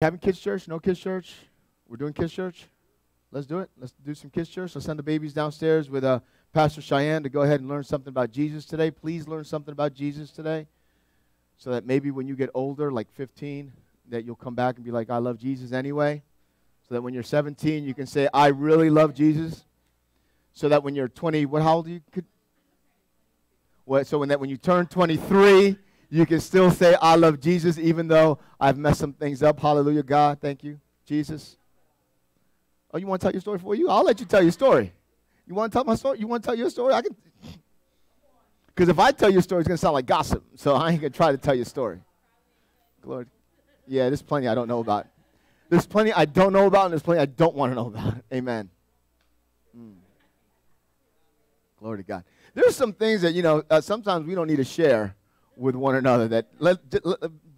Having kids church? No kids church? We're doing kids church? Let's do it. Let's do some kids church. Let's send the babies downstairs with uh, Pastor Cheyenne to go ahead and learn something about Jesus today. Please learn something about Jesus today so that maybe when you get older, like 15, that you'll come back and be like, I love Jesus anyway. So that when you're 17, you can say, I really love Jesus. So that when you're 20, what, how old you? Well, so when, that, when you turn 23, you can still say, I love Jesus, even though I've messed some things up. Hallelujah, God. Thank you, Jesus. Oh, you want to tell your story for you? I'll let you tell your story. You want to tell my story? You want to tell your story? I can. Because if I tell your story, it's going to sound like gossip. So I ain't going to try to tell your story. Glory. Yeah, there's plenty I don't know about. There's plenty I don't know about, and there's plenty I don't want to know about. Amen. Mm. Glory to God. There's some things that, you know, uh, sometimes we don't need to share with one another that let,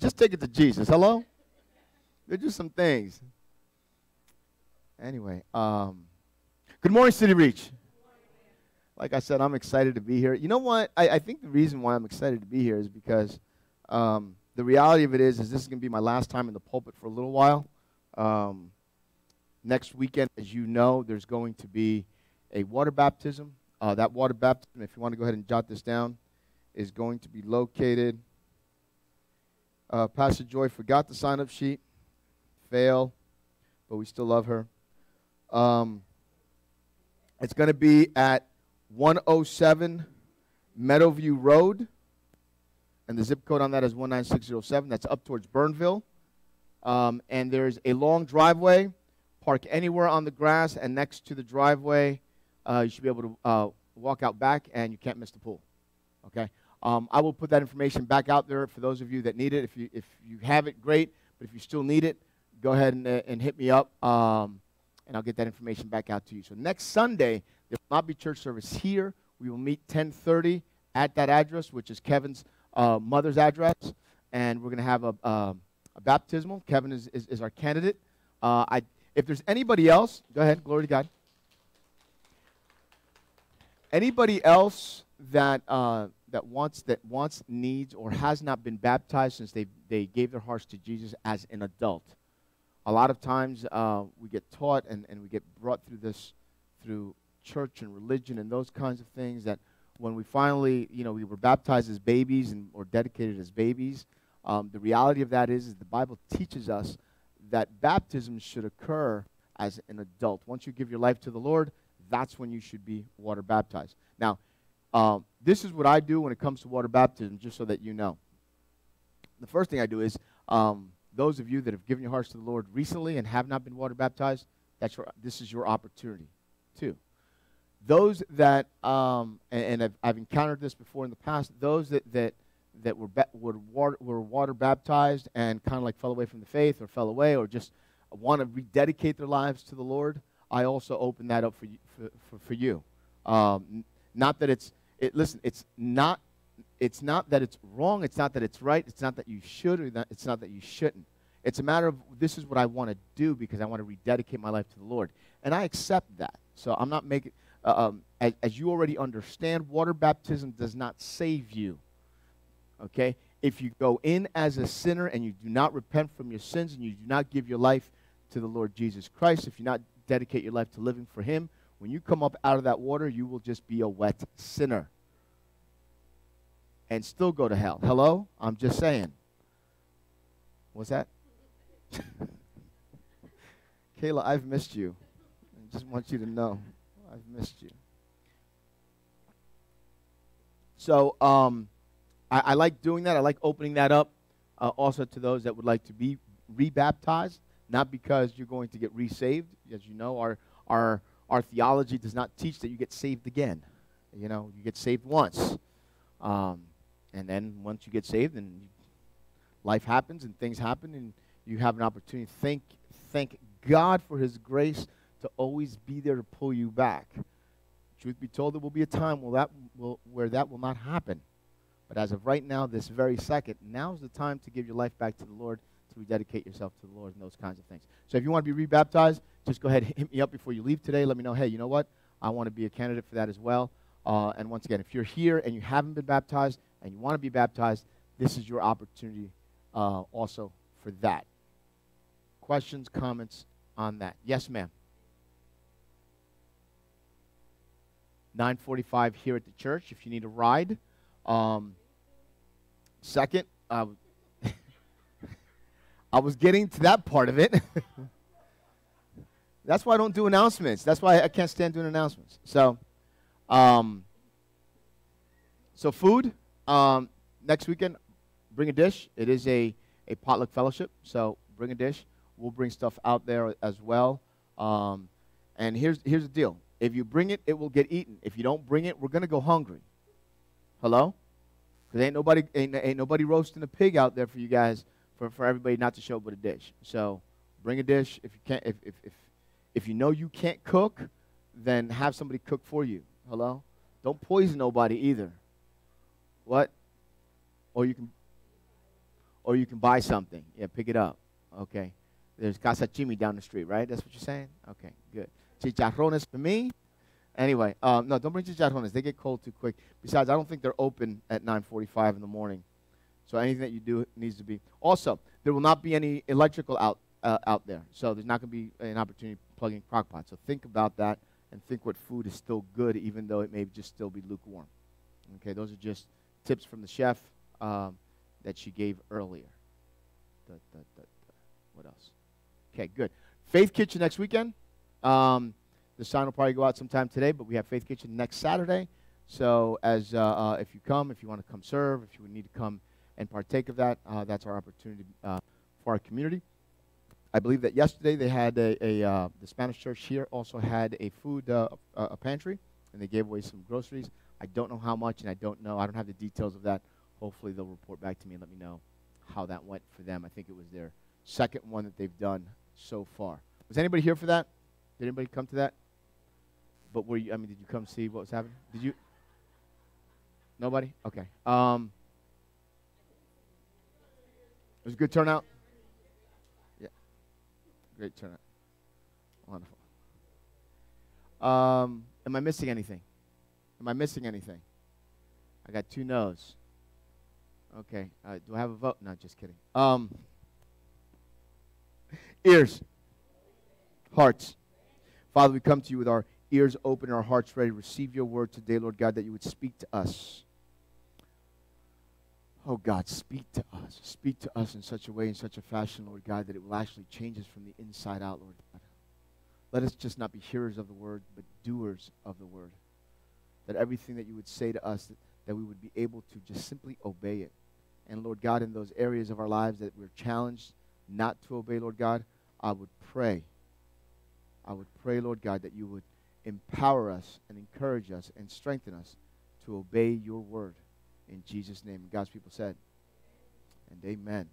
just take it to Jesus. Hello? There's just some things. Anyway, um, good morning, City Reach. Like I said, I'm excited to be here. You know what? I, I think the reason why I'm excited to be here is because um, the reality of it is, is this is going to be my last time in the pulpit for a little while. Um, next weekend, as you know, there's going to be a water baptism. Uh, that water baptism, if you want to go ahead and jot this down, is going to be located. Uh, Pastor Joy forgot the sign up sheet. Fail, but we still love her. Um, it's going to be at 107 Meadowview Road, and the zip code on that is 19607. That's up towards Burnville. Um, and there's a long driveway. Park anywhere on the grass, and next to the driveway, uh, you should be able to uh, walk out back, and you can't miss the pool. Okay. Um, I will put that information back out there for those of you that need it. If you, if you have it, great. But if you still need it, go ahead and, uh, and hit me up, um, and I'll get that information back out to you. So next Sunday, there will not be church service here. We will meet 10:30 at that address, which is Kevin's uh, mother's address, and we're going to have a, a, baptismal. Kevin is, is, is our candidate. Uh, I, if there's anybody else, go ahead. Glory to God. Anybody else that uh, that wants that wants needs or has not been baptized since they they gave their hearts to Jesus as an adult. A lot of times uh, we get taught and, and we get brought through this through church and religion and those kinds of things that when we finally you know we were baptized as babies and or dedicated as babies. Um, the reality of that is, is the Bible teaches us that baptism should occur as an adult. Once you give your life to the Lord, that's when you should be water baptized. Now, um, this is what I do when it comes to water baptism, just so that you know. The first thing I do is um, those of you that have given your hearts to the Lord recently and have not been water baptized, that's your, this is your opportunity, too. Those that, um, and, and I've, I've, encountered this before in the past, those that, that, that were, ba- were, water, were water baptized and kind of like fell away from the faith or fell away or just want to rededicate their lives to the Lord, I also open that up for you. For, for, for you. Um, not that it's it, listen, it's not, it's not that it's wrong. It's not that it's right. It's not that you should or that, it's not that you shouldn't. It's a matter of this is what I want to do because I want to rededicate my life to the Lord. And I accept that. So I'm not making, uh, um, as, as you already understand, water baptism does not save you. Okay? If you go in as a sinner and you do not repent from your sins and you do not give your life to the Lord Jesus Christ, if you not dedicate your life to living for Him, when you come up out of that water, you will just be a wet sinner and still go to hell. Hello? I'm just saying. What's that? Kayla, I've missed you. I just want you to know I've missed you. So um, I, I, like doing that. I like opening that up uh, also to those that would like to be rebaptized, not because you're going to get resaved. As you know, our, our our theology does not teach that you get saved again. You know, you get saved once. Um, and then once you get saved and life happens and things happen and you have an opportunity, thank, thank God for his grace to always be there to pull you back. Truth be told, there will be a time where that will, where that will not happen. But as of right now, this very second, now is the time to give your life back to the Lord, to rededicate yourself to the Lord and those kinds of things. So if you want to be rebaptized, just go ahead and hit me up before you leave today. Let me know, hey, you know what? I want to be a candidate for that as well. Uh, and once again, if you're here and you haven't been baptized and you want to be baptized, this is your opportunity uh, also for that. questions, comments on that? Yes, ma'am. 9:45 here at the church. If you need a ride. Um, second, I was getting to that part of it. That's why I don't do announcements. That's why I can't stand doing announcements. So, um, so food um, next weekend. Bring a dish. It is a a potluck fellowship. So bring a dish. We'll bring stuff out there as well. Um, and here's here's the deal. If you bring it, it will get eaten. If you don't bring it, we're gonna go hungry. Hello? Because ain't nobody ain't, ain't nobody roasting a pig out there for you guys for, for everybody not to show but a dish. So bring a dish. If you can't if, if, if if you know you can't cook, then have somebody cook for you. Hello? Don't poison nobody either. What? Or you can or you can buy something. Yeah, pick it up. Okay. There's Casa Chimi down the street, right? That's what you're saying? Okay, good. Chicharrones for me. Anyway, um, no, don't bring chicharrones. They get cold too quick. Besides, I don't think they're open at 9:45 in the morning. So anything that you do needs to be. Also, there will not be any electrical out uh, out there. So there's not going to be an opportunity plugging crock pot. So think about that and think what food is still good, even though it may just still be lukewarm. Okay, those are just tips from the chef um, that she gave earlier. Da, da, da, what else? Okay, good. Faith Kitchen next weekend. Um, the sign will probably go out sometime today, but we have Faith Kitchen next Saturday. So, as uh, uh, if you come, if you want to come serve, if you would need to come and partake of that, uh, that's our opportunity uh, for our community. I believe that yesterday they had a, a uh, the Spanish church here also had a food uh, a pantry, and they gave away some groceries. I don't know how much, and I don't know. I don't have the details of that. Hopefully, they'll report back to me and let me know how that went for them. I think it was their second one that they've done so far. Was anybody here for that? Did anybody come to that? But were you? I mean, did you come see what was happening? Did you? Nobody? Okay. Um, it was a good turnout. Yeah. Great turnout. Wonderful. Um, am I missing anything? Am I missing anything? I got two no's. Okay. Uh, do I have a vote? No, just kidding. Um, ears, hearts. Father, we come to you with our ears open, and our hearts ready to receive your word today, Lord God, that you would speak to us. Oh God, speak to us. Speak to us in such a way, in such a fashion, Lord God, that it will actually change us from the inside out, Lord God. Let us just not be hearers of the word, but doers of the word. That everything that you would say to us, that, that we would be able to just simply obey it. And Lord God, in those areas of our lives that we're challenged not to obey, Lord God, I would pray. I would pray, Lord God, that you would empower us and encourage us and strengthen us to obey your word. In Jesus' name. God's people said, and amen.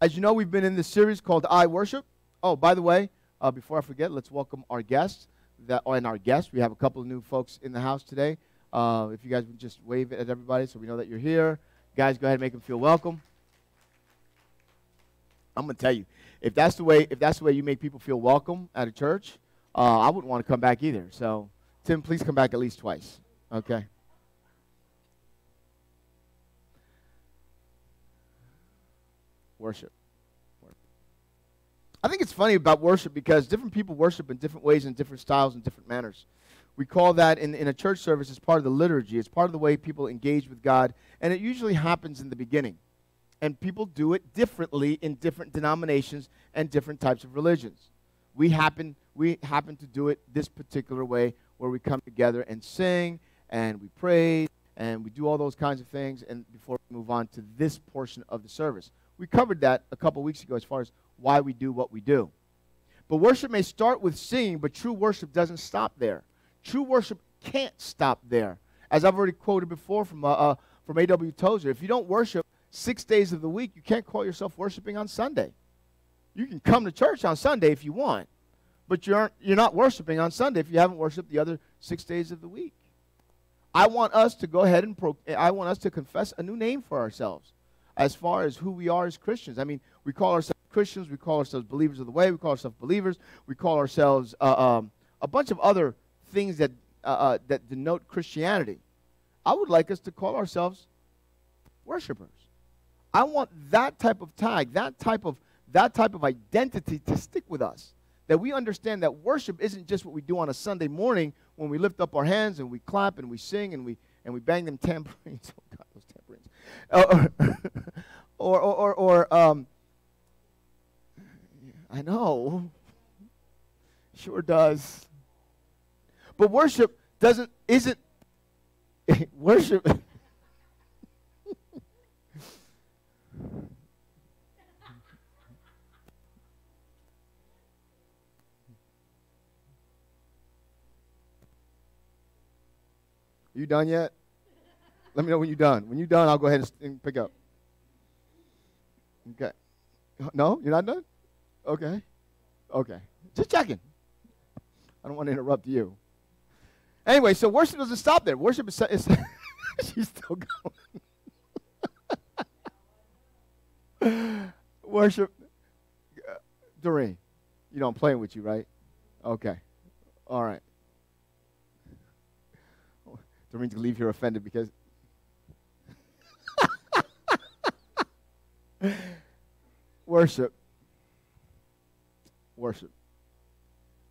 As you know, we've been in this series called I Worship. Oh, by the way, uh, before I forget, let's welcome our guests. That, and our guests, we have a couple of new folks in the house today. Uh, if you guys would just wave it at everybody so we know that you're here. Guys, go ahead and make them feel welcome. I'm going to tell you, if that's the way, if that's the way you make people feel welcome at a church, uh, I wouldn't want to come back either. So, Tim, please come back at least twice. Okay. Worship. I think it's funny about worship because different people worship in different ways, in different styles, and different manners. We call that in, in a church service as part of the liturgy. It's part of the way people engage with God, and it usually happens in the beginning. And people do it differently in different denominations and different types of religions. We happen, we happen to do it this particular way where we come together and sing and we pray and we do all those kinds of things and before we move on to this portion of the service we covered that a couple weeks ago as far as why we do what we do. But worship may start with singing, but true worship doesn't stop there. True worship can't stop there. As I've already quoted before from, uh, uh, from A.W. Tozer, if you don't worship six days of the week, you can't call yourself worshiping on Sunday. You can come to church on Sunday if you want, but you aren't, you're not worshiping on Sunday if you haven't worshiped the other six days of the week. I want us to go ahead and pro- I want us to confess a new name for ourselves as far as who we are as Christians. I mean, we call ourselves Christians, we call ourselves believers of the way, we call ourselves believers, we call ourselves uh, um, a bunch of other things that, uh, uh, that denote Christianity. I would like us to call ourselves worshipers. I want that type of tag, that type of that type of identity to stick with us. That we understand that worship isn't just what we do on a Sunday morning when we lift up our hands and we clap and we sing and we and we bang them tambourines. Oh God, those or, or, or, or um, I know. Sure does. But worship doesn't isn't worship You done yet? Let me know when you're done. When you're done, I'll go ahead and pick up. Okay. No, you're not done? Okay. Okay. Just checking. I don't want to interrupt you. Anyway, so worship doesn't stop there. Worship is, is she's still going. worship, uh, Doreen, you know I'm playing with you, right? Okay. All right. Doreen's going to leave here offended because. Worship. Worship.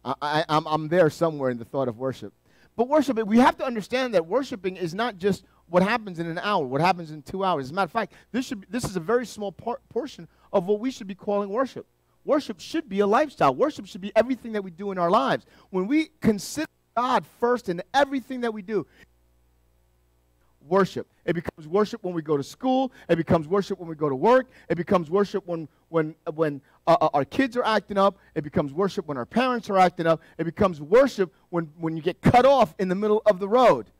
I, I, I'm, I'm there somewhere in the thought of worship. But worship, we have to understand that worshiping is not just what happens in an hour, what happens in two hours. As a matter of fact, this, should be, this is a very small par- portion of what we should be calling worship. Worship should be a lifestyle. Worship should be everything that we do in our lives. When we consider God first in everything that we do, worship. It becomes worship when we go to school. It becomes worship when we go to work. It becomes worship when, when, when uh, uh, our kids are acting up. It becomes worship when our parents are acting up. It becomes worship when, when you get cut off in the middle of the road.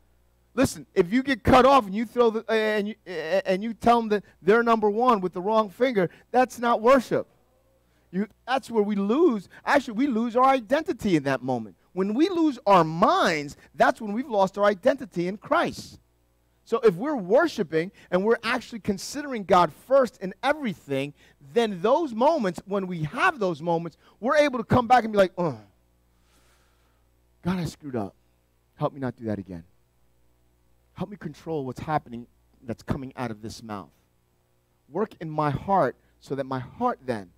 Listen, if you get cut off and you throw the, and you, and you tell them that they're number one with the wrong finger, that's not worship. You, that's where we lose. Actually, we lose our identity in that moment. When we lose our minds, that's when we've lost our identity in Christ. So if we're worshiping and we're actually considering God first in everything, then those moments, when we have those moments, we're able to come back and be like, oh, God, I screwed up. Help me not do that again. Help me control what's happening that's coming out of this mouth. Work in my heart so that my heart then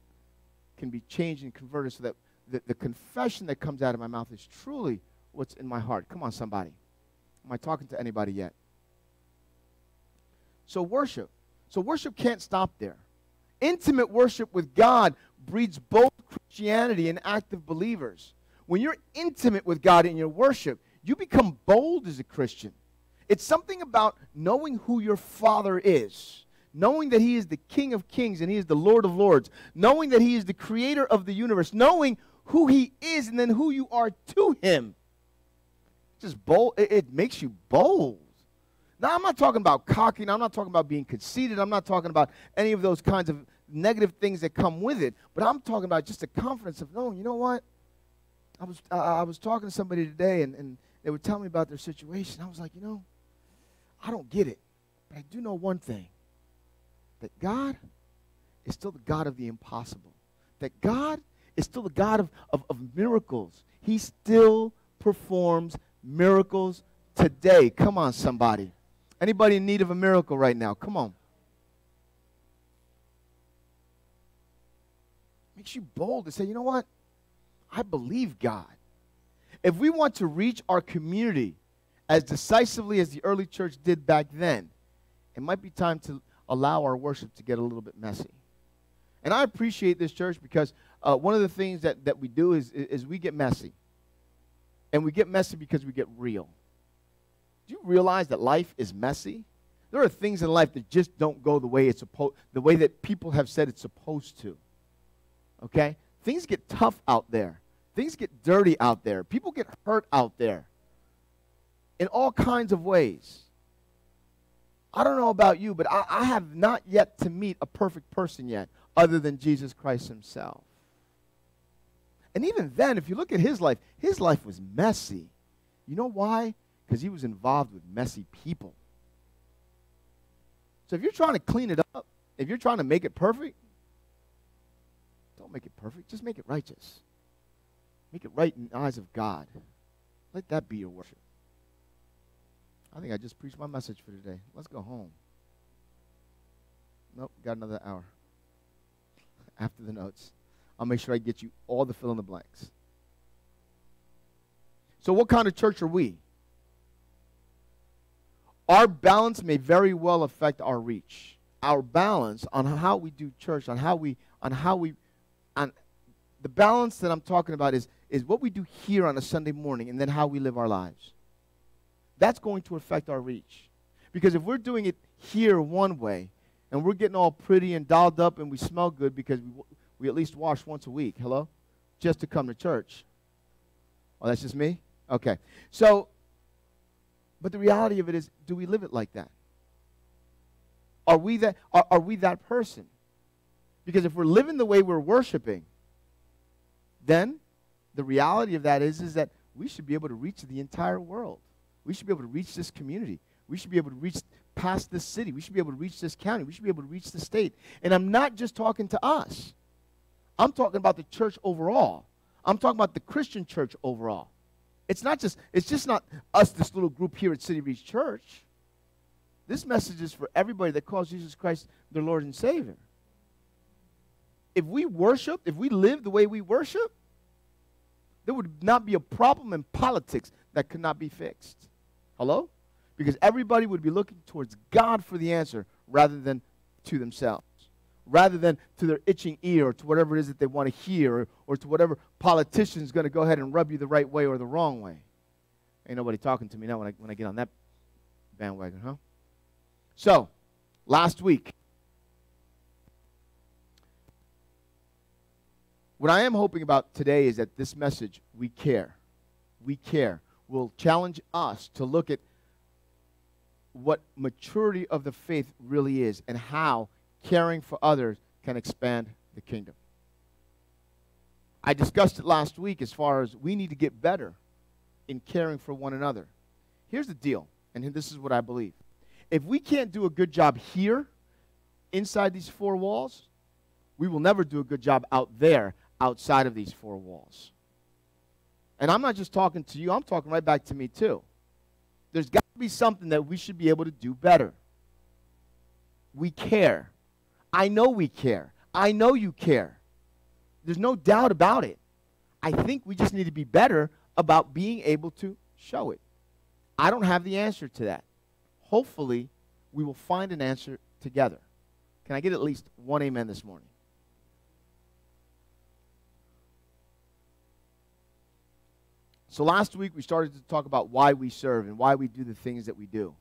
can be changed and converted so that the, the confession that comes out of my mouth is truly what's in my heart. Come on, somebody. Am I talking to anybody yet? So, worship. So, worship can't stop there. Intimate worship with God breeds both Christianity and active believers. When you're intimate with God in your worship, you become bold as a Christian. It's something about knowing who your Father is, knowing that He is the King of Kings and He is the Lord of Lords, knowing that He is the Creator of the universe, knowing who He is and then who you are to Him. Just bold. It, it makes you bold. Now, I'm not talking about cocking. I'm not talking about being conceited. I'm not talking about any of those kinds of negative things that come with it. But I'm talking about just the confidence of knowing, you know what? I was, uh, I was talking to somebody today, and, and they were telling me about their situation. I was like, you know, I don't get it. But I do know one thing that God is still the God of the impossible, that God is still the God of, of, of miracles. He still performs miracles today. Come on, somebody. Anybody in need of a miracle right now? Come on. Makes you bold to say, you know what? I believe God. If we want to reach our community as decisively as the early church did back then, it might be time to allow our worship to get a little bit messy. And I appreciate this church because uh, one of the things that, that we do is, is we get messy. And we get messy because we get real. Do you realize that life is messy? There are things in life that just don't go the way it's supposed the way that people have said it's supposed to. Okay? Things get tough out there. Things get dirty out there. People get hurt out there in all kinds of ways. I don't know about you, but I, I have not yet to meet a perfect person yet other than Jesus Christ himself. And even then, if you look at his life, his life was messy. You know why? Because he was involved with messy people. So if you're trying to clean it up, if you're trying to make it perfect, don't make it perfect. Just make it righteous. Make it right in the eyes of God. Let that be your worship. I think I just preached my message for today. Let's go home. Nope, got another hour. after the notes. I'll make sure I get you all the fill in the blanks. So, what kind of church are we? Our balance may very well affect our reach. Our balance on how we do church, on how we, on how we, on the balance that I'm talking about is, is what we do here on a Sunday morning and then how we live our lives. That's going to affect our reach. Because if we're doing it here one way and we're getting all pretty and dolled up and we smell good because we, we at least wash once a week, hello? Just to come to church. Oh, that's just me? Okay. So, but the reality of it is, do we live it like that? Are we that, are, are we that person? Because if we're living the way we're worshiping, then the reality of that is, is that we should be able to reach the entire world. We should be able to reach this community. We should be able to reach past this city. We should be able to reach this county. We should be able to reach the state. And I'm not just talking to us. I'm talking about the church overall. I'm talking about the Christian church overall. It's not just it's just not us this little group here at City Reach Church. This message is for everybody that calls Jesus Christ their Lord and Savior. If we worship, if we live the way we worship, there would not be a problem in politics that could not be fixed. Hello? Because everybody would be looking towards God for the answer rather than to themselves. Rather than to their itching ear or to whatever it is that they want to hear or, or to whatever politician is going to go ahead and rub you the right way or the wrong way. Ain't nobody talking to me now when I, when I get on that bandwagon, huh? So, last week, What I am hoping about today is that this message, we care, we care, will challenge us to look at what maturity of the faith really is and how caring for others can expand the kingdom. I discussed it last week as far as we need to get better in caring for one another. Here's the deal, and this is what I believe. If we can't do a good job here, inside these four walls, we will never do a good job out there outside of these four walls. And I'm not just talking to you, I'm talking right back to me too. There's got to be something that we should be able to do better. We care. I know we care. I know you care. There's no doubt about it. I think we just need to be better about being able to show it. I don't have the answer to that. Hopefully, we will find an answer together. Can I get at least one amen this morning? So last week we started to talk about why we serve and why we do the things that we do.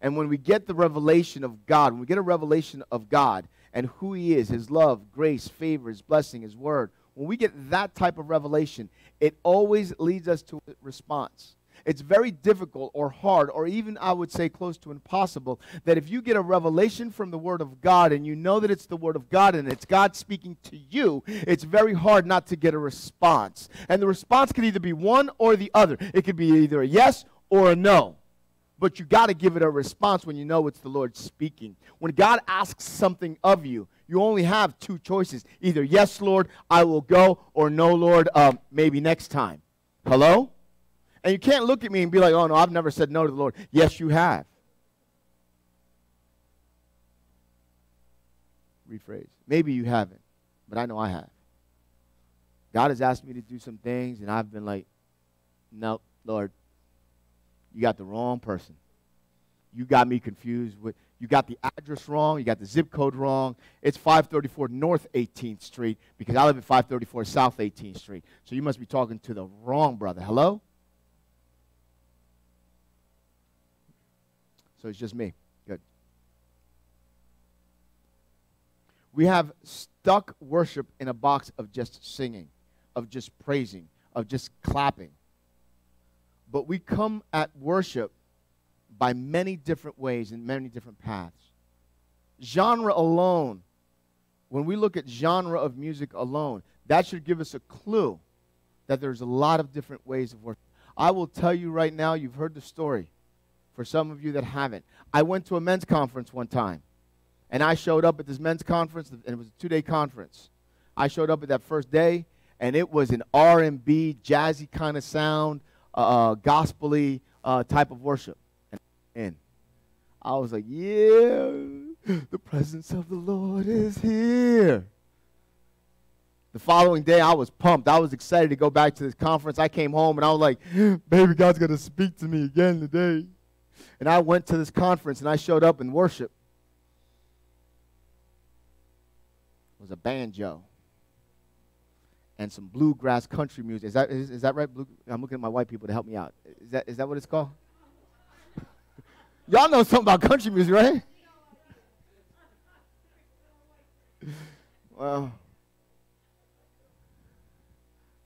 And when we get the revelation of God, when we get a revelation of God and who He is, His love, grace, favor, His blessing, His word, when we get that type of revelation, it always leads us to a response it's very difficult or hard, or even I would say close to impossible, that if you get a revelation from the Word of God and you know that it's the Word of God and it's God speaking to you, it's very hard not to get a response. And the response can either be one or the other. It could be either a yes or a no. But you got to give it a response when you know it's the Lord speaking. When God asks something of you, you only have two choices either yes, Lord, I will go, or no, Lord, um, maybe next time. Hello? And you can't look at me and be like, oh, no, I've never said no to the Lord. Yes, you have. Rephrase. Maybe you haven't, but I know I have. God has asked me to do some things, and I've been like, no, Lord, you got the wrong person. You got me confused with, you got the address wrong, you got the zip code wrong. It's 534 North 18th Street because I live at 534 South 18th Street. So you must be talking to the wrong brother. Hello? So it's just me. Good. We have stuck worship in a box of just singing, of just praising, of just clapping. But we come at worship by many different ways and many different paths. Genre alone, when we look at genre of music alone, that should give us a clue that there's a lot of different ways of worship. I will tell you right now, you've heard the story for some of you that haven't. I went to a men's conference one time, and I showed up at this men's conference, and it was a two-day conference. I showed up at that first day, and it was an R&B, jazzy kind of sound, uh, gospely uh, type of worship. And I was like, yeah, the presence of the Lord is here. The following day, I was pumped. I was excited to go back to this conference. I came home and I was like, baby, God's going to speak to me again today. And I went to this conference and I showed up in worship. It was a banjo and some bluegrass country music. Is that, is, is that right? Blue, I'm looking at my white people to help me out. Is that, is that what it's called? Y'all know something about country music, right? well,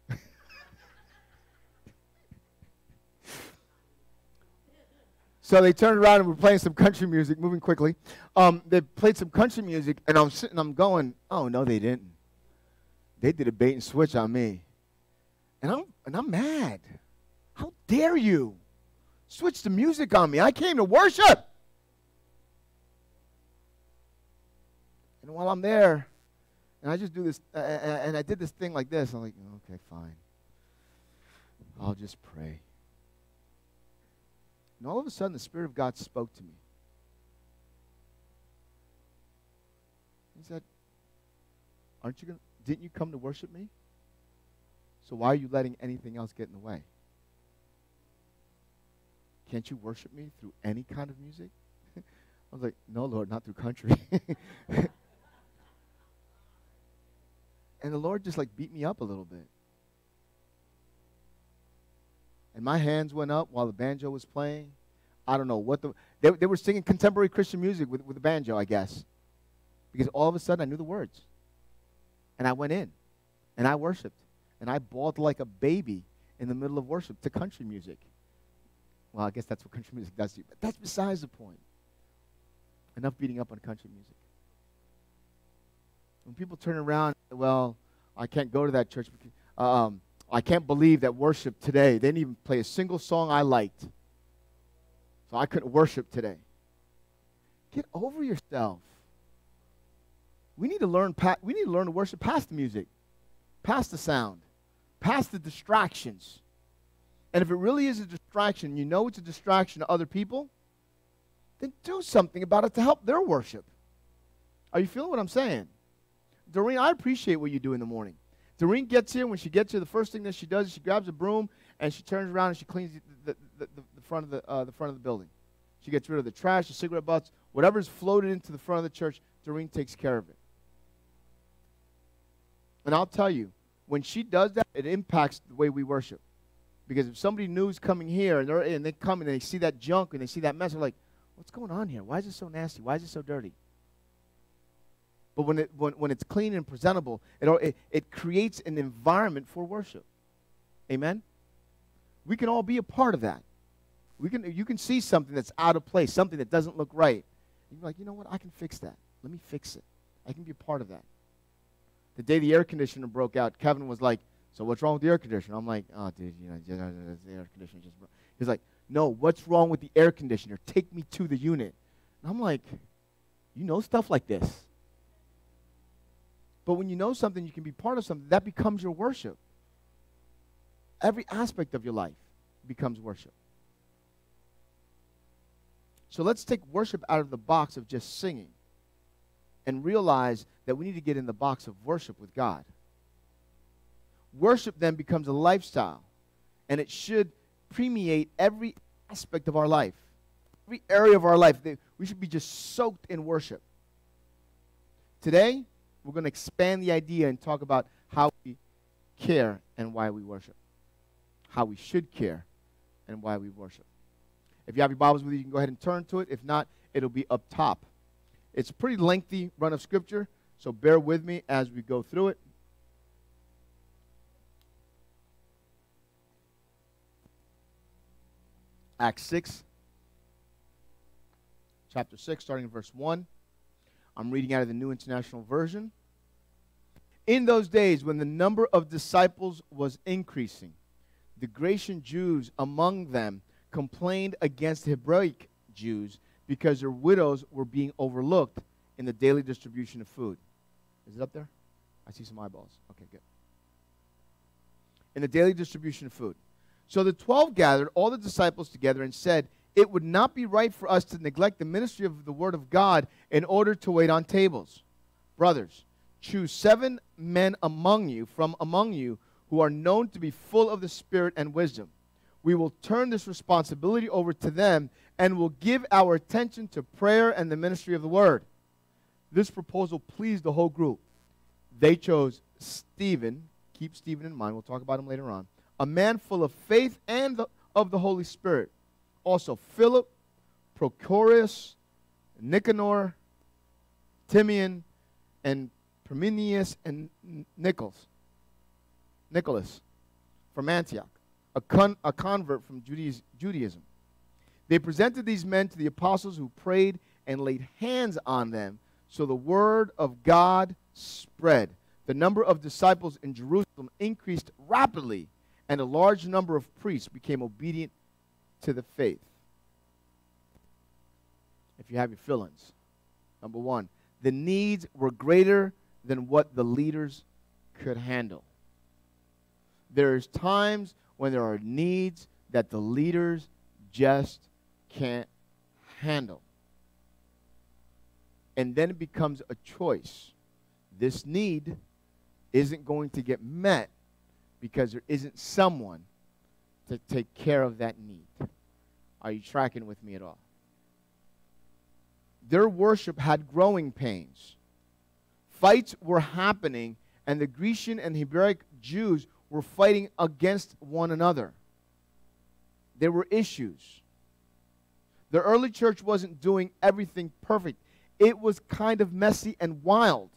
So they turned around and were playing some country music, moving quickly. Um, they played some country music, and I'm sitting, I'm going, oh, no, they didn't. They did a bait and switch on me. And I'm, and I'm mad. How dare you switch the music on me? I came to worship. And while I'm there, and I just do this, uh, and I did this thing like this, I'm like, okay, fine. I'll just pray. And all of a sudden, the Spirit of God spoke to me. He said, Aren't you going didn't you come to worship me? So why are you letting anything else get in the way? Can't you worship me through any kind of music? I was like, No, Lord, not through country. and the Lord just like beat me up a little bit. and my hands went up while the banjo was playing. I don't know what the they, they were singing contemporary Christian music with, with the banjo, I guess. Because all of a sudden I knew the words. And I went in and I worshiped. And I bawled like a baby in the middle of worship to country music. Well, I guess that's what country music does to you. But that's besides the point. Enough beating up on country music. When people turn around, well, I can't go to that church because um, I can't believe that worship today, they didn't even play a single song I liked. So I couldn't worship today. Get over yourself. We need to learn we need to learn to worship past the music, past the sound, past the distractions. And if it really is a distraction, you know it's a distraction to other people, then do something about it to help their worship. Are you feeling what I'm saying? Doreen, I appreciate what you do in the morning. Doreen gets here. When she gets here, the first thing that she does is she grabs a broom and she turns around and she cleans the, the, the, the front, of the, uh, the front of the building. She gets rid of the trash, the cigarette butts, whatever's floated into the front of the church, Doreen takes care of it. And I'll tell you, when she does that, it impacts the way we worship. Because if somebody new is coming here and, and they come and they see that junk and they see that mess, they're like, what's going on here? Why is it so nasty? Why is it so dirty? But when, it, when, when it's clean and presentable, it, it, it creates an environment for worship. Amen? We can all be a part of that. We can, you can see something that's out of place, something that doesn't look right. You're like, you know what? I can fix that. Let me fix it. I can be a part of that. The day the air conditioner broke out, Kevin was like, so what's wrong with the air conditioner? I'm like, oh, dude, you know, the air conditioner just broke. He's like, no, what's wrong with the air conditioner? Take me to the unit. And I'm like, you know stuff like this. But when you know something, you can be part of something, that becomes your worship. Every aspect of your life becomes worship. So let's take worship out of the box of just singing and realize that we need to get in the box of worship with God. Worship then becomes a lifestyle, and it should permeate every aspect of our life, every area of our life. We should be just soaked in worship. Today, we're going to expand the idea and talk about how we care and why we worship. How we should care and why we worship. If you have your Bibles with you, you can go ahead and turn to it. If not, it'll be up top. It's a pretty lengthy run of Scripture, so bear with me as we go through it. Acts 6, chapter 6, starting in verse 1. I'm reading out of the New International Version. In those days, when the number of disciples was increasing, the Grecian Jews among them complained against Hebraic Jews because their widows were being overlooked in the daily distribution of food. Is it up there? I see some eyeballs. Okay, good. In the daily distribution of food. So the twelve gathered all the disciples together and said, It would not be right for us to neglect the ministry of the word of God in order to wait on tables. Brothers, choose seven men among you, from among you, who are known to be full of the Spirit and wisdom. We will turn this responsibility over to them and will give our attention to prayer and the ministry of the word. This proposal pleased the whole group. They chose Stephen, keep Stephen in mind, we'll talk about him later on, a man full of faith and the, of the Holy Spirit. Also, Philip, Prochorus, Nicanor, Timian, and Parmenius and Nicholas. Nicholas from Antioch, a, con- a convert from Judaism. They presented these men to the apostles who prayed and laid hands on them, so the word of God spread. The number of disciples in Jerusalem increased rapidly, and a large number of priests became obedient to the faith. If you have your fillings, number one, the needs were greater than what the leaders could handle. There's times when there are needs that the leaders just can't handle. And then it becomes a choice. This need isn't going to get met because there isn't someone to take care of that need. Are you tracking with me at all? Their worship had growing pains. Fights were happening, and the Grecian and Hebraic Jews were fighting against one another. There were issues. The early church wasn't doing everything perfect, it was kind of messy and wild.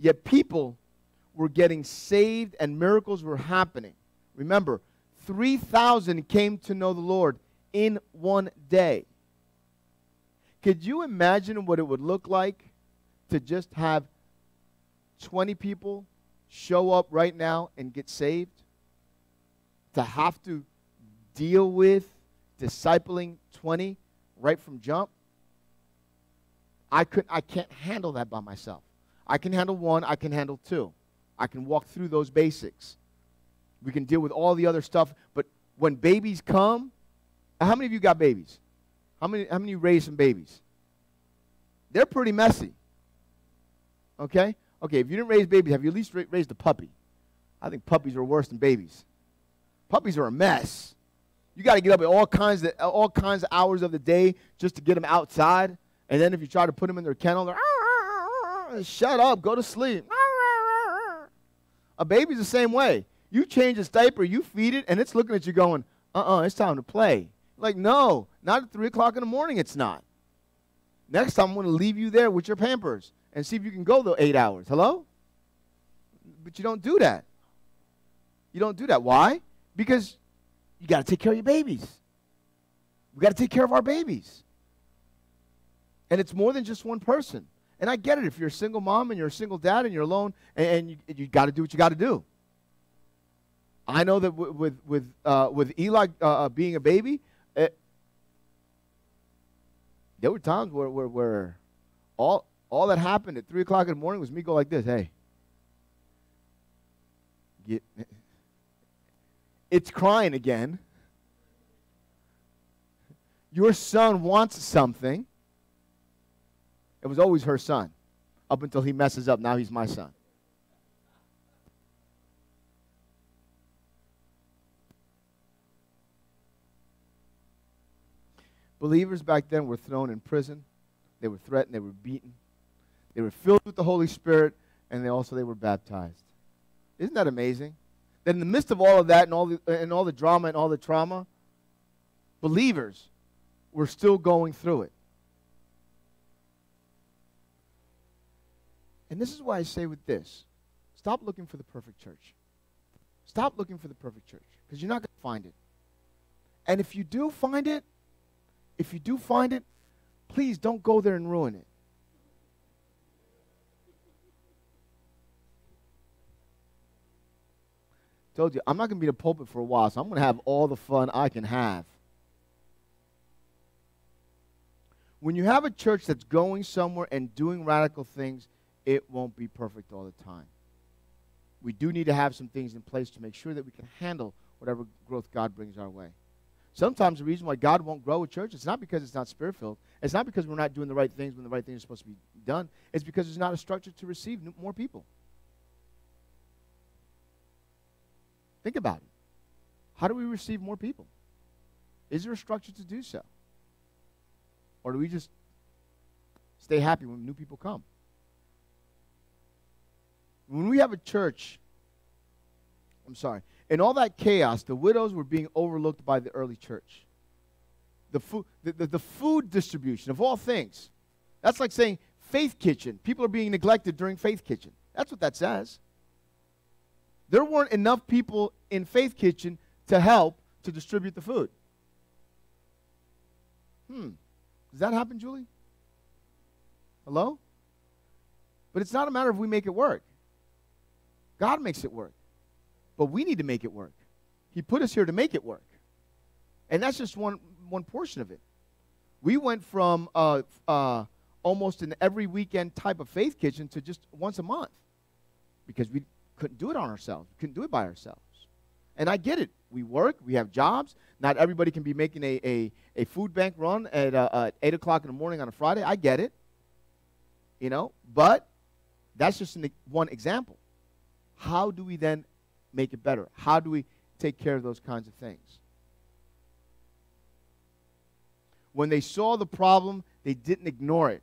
Yet people were getting saved and miracles were happening. Remember, 3,000 came to know the Lord in one day. Could you imagine what it would look like to just have 20 people show up right now and get saved? To have to deal with discipling 20 right from jump? I could I can't handle that by myself. I can handle one, I can handle two. I can walk through those basics. We can deal with all the other stuff, but when babies come, how many of you got babies? How many how many raised some babies? They're pretty messy. Okay? Okay, if you didn't raise babies, have you at least ra- raised a puppy? I think puppies are worse than babies. Puppies are a mess. You got to get up at all kinds of all kinds of hours of the day just to get them outside. And then if you try to put them in their kennel, they're shut up, go to sleep. A baby's the same way. You change its diaper, you feed it, and it's looking at you going, uh-uh, it's time to play. Like, no, not at 3 o'clock in the morning, it's not. Next time, I'm going to leave you there with your Pampers and see if you can go the eight hours. Hello? But you don't do that. You don't do that. Why? Because you got to take care of your babies. We got to take care of our babies. And it's more than just one person. And I get it if you're a single mom and you're a single dad and you're alone and, and you, you got to do what you got to do. I know that with, with, uh, with Eli uh, uh being a baby, it, eh, there were times where, where, where all, all that happened at 3 o'clock in the morning was me go like this hey, get, it's crying again. Your son wants something. It was always her son up until he messes up. Now he's my son. Believers back then were thrown in prison. They were threatened. They were beaten. They were filled with the Holy Spirit, and they also they were baptized. Isn't that amazing? That in the midst of all of that and all the, and all the drama and all the trauma, believers were still going through it. And this is why I say with this stop looking for the perfect church. Stop looking for the perfect church because you're not going to find it. And if you do find it, if you do find it, please don't go there and ruin it. Told you, I'm not going to be in the pulpit for a while, so I'm going to have all the fun I can have. When you have a church that's going somewhere and doing radical things, it won't be perfect all the time. We do need to have some things in place to make sure that we can handle whatever growth God brings our way. Sometimes the reason why God won't grow a church, it's not because it's not spirit filled. It's not because we're not doing the right things when the right things are supposed to be done. It's because there's not a structure to receive more people. Think about it. How do we receive more people? Is there a structure to do so? Or do we just stay happy when new people come? When we have a church, I'm sorry, in all that chaos, the widows were being overlooked by the early church. The food, the, the, the food distribution of all things. That's like saying faith kitchen. People are being neglected during faith kitchen. That's what that says. There weren't enough people in faith kitchen to help to distribute the food. Hmm. Does that happen, Julie? Hello? But it's not a matter of we make it work. God makes it work. But we need to make it work. He put us here to make it work. And that's just one, one portion of it. We went from uh, uh, almost an every weekend type of faith kitchen to just once a month because we couldn't do it on ourselves. We couldn't do it by ourselves. And I get it. We work, we have jobs. Not everybody can be making a, a, a food bank run at, uh, at 8 o'clock in the morning on a Friday. I get it. You know, but that's just an, one example. How do we then make it better? How do we take care of those kinds of things? When they saw the problem, they didn't ignore it.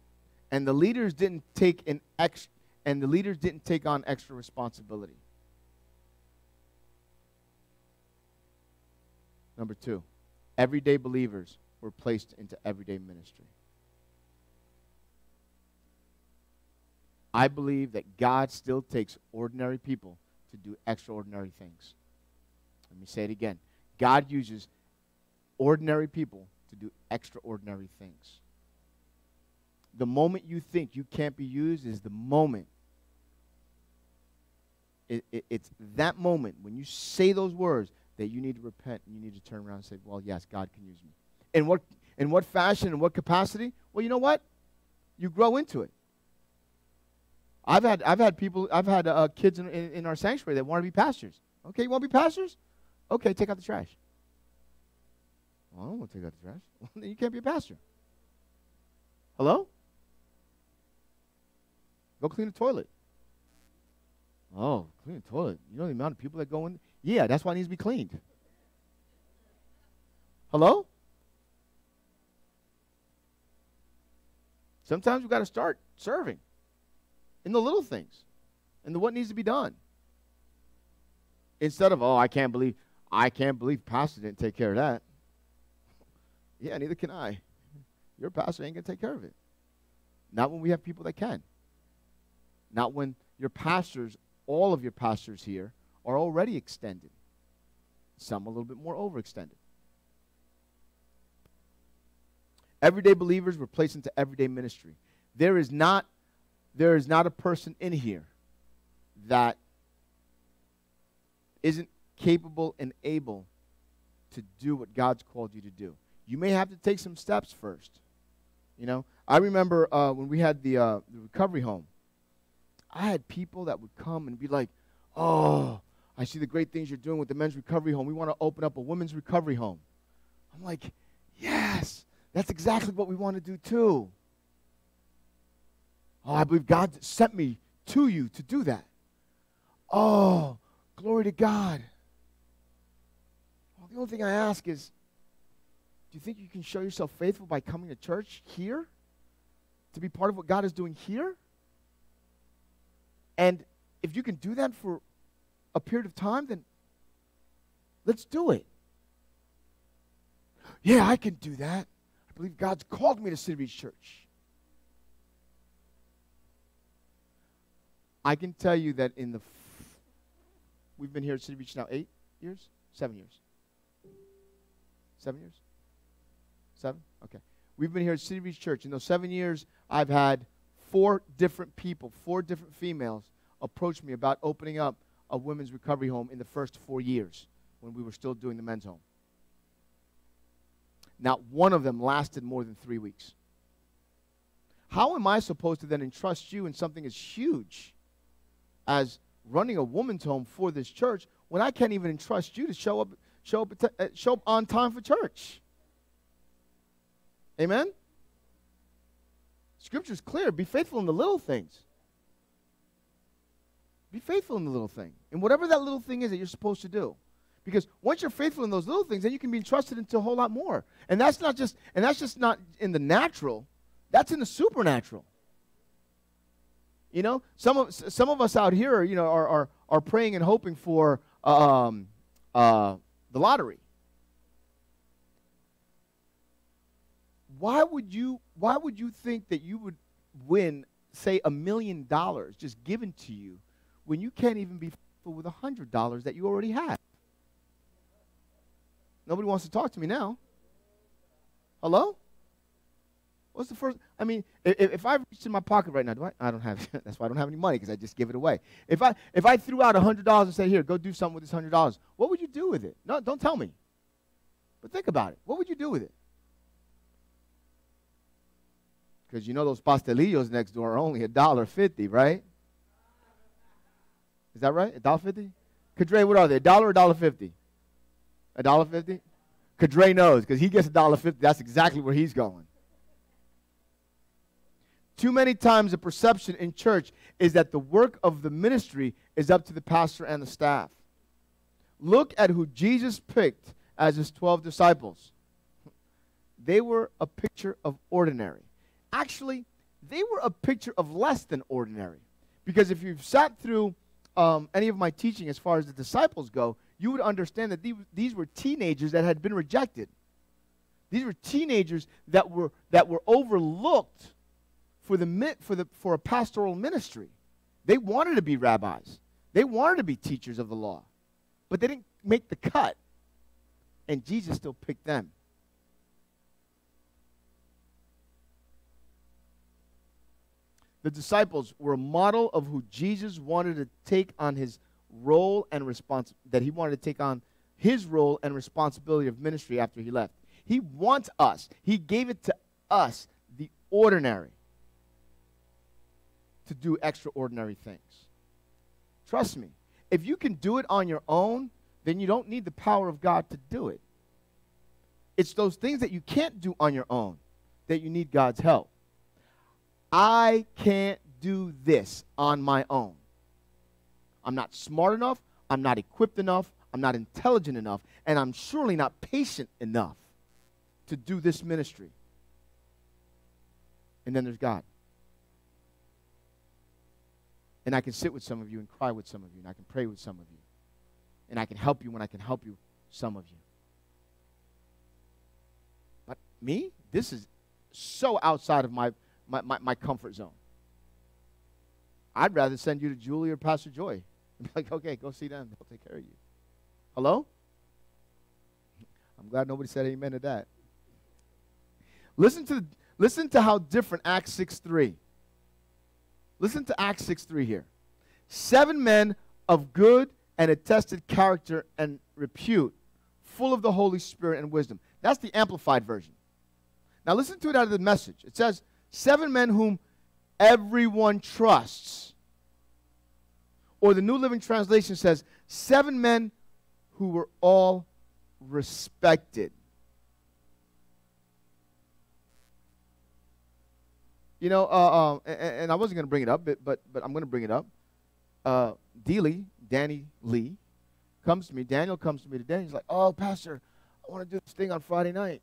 And the leaders didn't take an ex and the leaders didn't take on extra responsibility. Number 2. Everyday believers were placed into everyday ministry. I believe that God still takes ordinary people to do extraordinary things. Let me say it again. God uses ordinary people to do extraordinary things. The moment you think you can't be used is the moment. It, it, it's that moment when you say those words that you need to repent and you need to turn around and say, Well, yes, God can use me. In what, in what fashion and what capacity? Well, you know what? You grow into it. I've had, I've had people, I've had uh, kids in, in, in, our sanctuary that want to be pastors. Okay, you want to be pastors? Okay, take out the trash. Well, I don't want to take out the trash. Well, then you can't be a pastor. Hello? Go clean the toilet. Oh, clean the toilet. You know the amount of people that go in? Yeah, that's why it needs to be cleaned. Hello? Sometimes we've got to start serving in the little things and the what needs to be done. Instead of, oh, I can't believe, I can't believe pastor didn't take care of that. yeah, neither can I. Your pastor ain't going to take care of it. Not when we have people that can. Not when your pastors, all of your pastors here, are already extended. Some a little bit more overextended. Everyday believers were placed into everyday ministry. There is not there is not a person in here that isn't capable and able to do what God's called you to do. You may have to take some steps first. You know, I remember uh, when we had the, uh, the recovery home, I had people that would come and be like, oh, I see the great things you're doing with the men's recovery home. We want to open up a women's recovery home. I'm like, yes, that's exactly what we want to do too. Oh, I believe God sent me to you to do that. Oh, glory to God. Well, the only thing I ask is do you think you can show yourself faithful by coming to church here? To be part of what God is doing here? And if you can do that for a period of time, then let's do it. Yeah, I can do that. I believe God's called me to CityReach Church. I can tell you that in the, f- we've been here at CityReach now eight years? Seven years. Seven years? Seven? Okay. We've been here at CityReach Church. In those seven years, I've had four different people, four different females approach me about opening up a women's recovery home in the first four years when we were still doing the men's home. Not one of them lasted more than three weeks. How am I supposed to then entrust you in something as huge as running a woman's home for this church when I can't even entrust you to show up, show up, uh, show up on time for church. Amen? Scripture's clear. Be faithful in the little things. Be faithful in the little thing. And whatever that little thing is that you're supposed to do. Because once you're faithful in those little things, then you can be entrusted into a whole lot more. And that's not just and that's just not in the natural. That's in the supernatural. You know, some of some of us out here, you know, are are, are praying and hoping for um, uh, the lottery. Why would you why would you think that you would win, say, a million dollars just given to you when you can't even be faithful with a hundred dollars that you already have? Nobody wants to talk to me now. Hello? What's the first? I mean, if, if I reached in my pocket right now, do I? I don't have. that's why I don't have any money because I just give it away. If I if I threw out hundred dollars and said, "Here, go do something with this hundred dollars," what would you do with it? No, don't tell me. But think about it. What would you do with it? Because you know those pastelillos next door are only a dollar fifty, right? Is that right? A dollar fifty? Kadre, what are they? A dollar or a dollar fifty? A dollar fifty? Kadre knows because he gets a dollar fifty. That's exactly where he's going. Too many times the perception in church is that the work of the ministry is up to the pastor and the staff. Look at who Jesus picked as his 12 disciples. They were a picture of ordinary. Actually, they were a picture of less than ordinary. Because if you've sat through um, any of my teaching as far as the disciples go, you would understand that these, these were teenagers that had been rejected. These were teenagers that were, that were overlooked for, the, for, the, for a pastoral ministry. They wanted to be rabbis, they wanted to be teachers of the law, but they didn't make the cut. And Jesus still picked them. The disciples were a model of who Jesus wanted to take on his role and response that he wanted to take on his role and responsibility of ministry after he left. He wants us. He gave it to us, the ordinary to do extraordinary things. Trust me, if you can do it on your own, then you don't need the power of God to do it. It's those things that you can't do on your own that you need God's help. I can't do this on my own. I'm not smart enough, I'm not equipped enough, I'm not intelligent enough, and I'm surely not patient enough to do this ministry. And then there's God. And I can sit with some of you and cry with some of you, and I can pray with some of you. And I can help you when I can help you, some of you. But me, this is so outside of my, my, my, my comfort zone. I'd rather send you to Julie or Pastor Joy and be like, okay, go see them. They'll take care of you. Hello? I'm glad nobody said amen to that. Listen to, listen to how different Acts 6 3 Listen to Acts 6 3 here. Seven men of good and attested character and repute, full of the Holy Spirit and wisdom. That's the amplified version. Now listen to it out of the message. It says, Seven men whom everyone trusts. Or the New Living Translation says, Seven men who were all respected. You know, uh, uh, and, and, I wasn't going to bring it up, but, but, but I'm going to bring it up. Uh, Dealey, Danny Lee, comes to me. Daniel comes to me today. He's like, oh, Pastor, I want to do this thing on Friday night.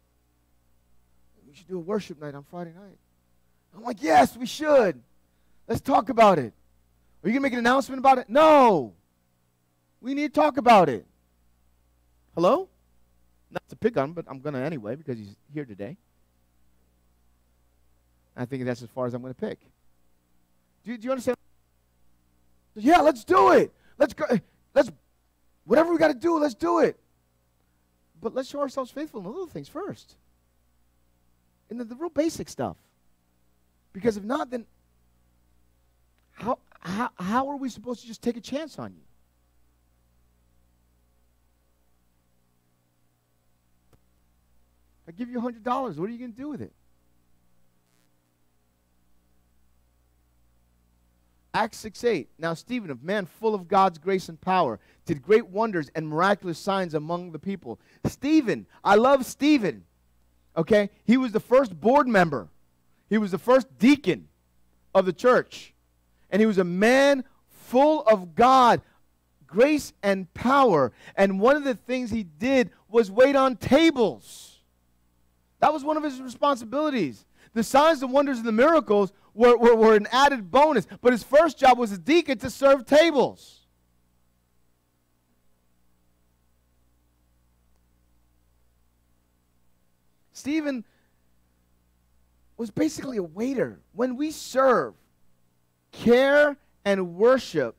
We should do a worship night on Friday night. I'm like, yes, we should. Let's talk about it. Are you going to make an announcement about it? No. We need to talk about it. Hello? Not to pick on him, but I'm going to anyway because he's here today. I think that's as far as I'm going to pick. Do, do you understand? Yeah, let's do it. Let's go. Let's whatever we got to do. Let's do it. But let's show ourselves faithful in the little things first, in the, the real basic stuff. Because if not, then how, how, how are we supposed to just take a chance on you? I give you $100. What are you going to do with it? Acts 6 8. Now, Stephen, a man full of God's grace and power, did great wonders and miraculous signs among the people. Stephen, I love Stephen. Okay? He was the first board member, he was the first deacon of the church. And he was a man full of God, grace, and power. And one of the things he did was wait on tables. That was one of his responsibilities. The signs, the wonders, and the miracles were, were, were an added bonus. But his first job was a deacon to serve tables. Stephen was basically a waiter. When we serve, care, and worship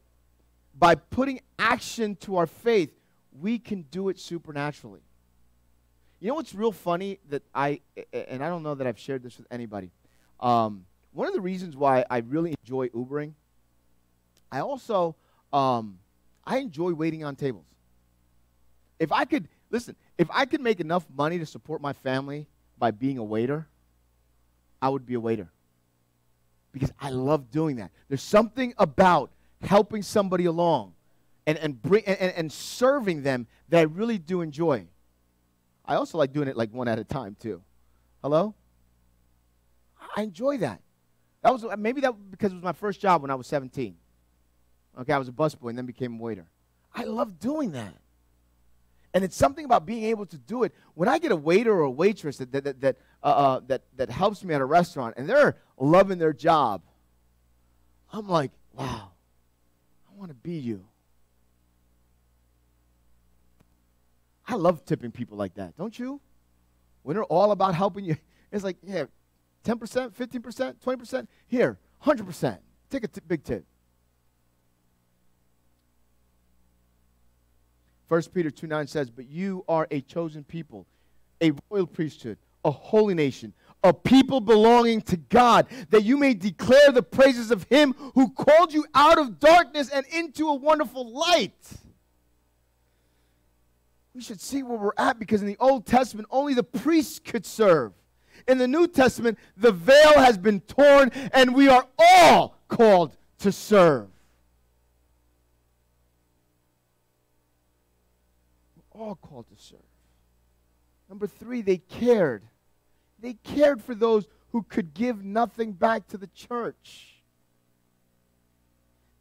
by putting action to our faith, we can do it supernaturally. You know what's real funny that I, and I don't know that I've shared this with anybody. Um, one of the reasons why I really enjoy Ubering, I also, um, I enjoy waiting on tables. If I could, listen, if I could make enough money to support my family by being a waiter, I would be a waiter. Because I love doing that. There's something about helping somebody along and, and, bring, and, and serving them that I really do enjoy. I also like doing it like one at a time too. Hello? I enjoy that. That was maybe that because it was my first job when I was 17. Okay, I was a busboy and then became a waiter. I love doing that. And it's something about being able to do it. When I get a waiter or a waitress that, that, that, that, uh, uh, that, that helps me at a restaurant and they're loving their job, I'm like, wow, I want to be you. I love tipping people like that, don't you? When they're all about helping you, it's like, yeah, 10%, 15%, 20%, here, 100%. Take a t- big tip. 1 Peter 2 9 says, But you are a chosen people, a royal priesthood, a holy nation, a people belonging to God, that you may declare the praises of Him who called you out of darkness and into a wonderful light. We should see where we're at because in the Old Testament, only the priests could serve. In the New Testament, the veil has been torn and we are all called to serve. We're all called to serve. Number three, they cared. They cared for those who could give nothing back to the church.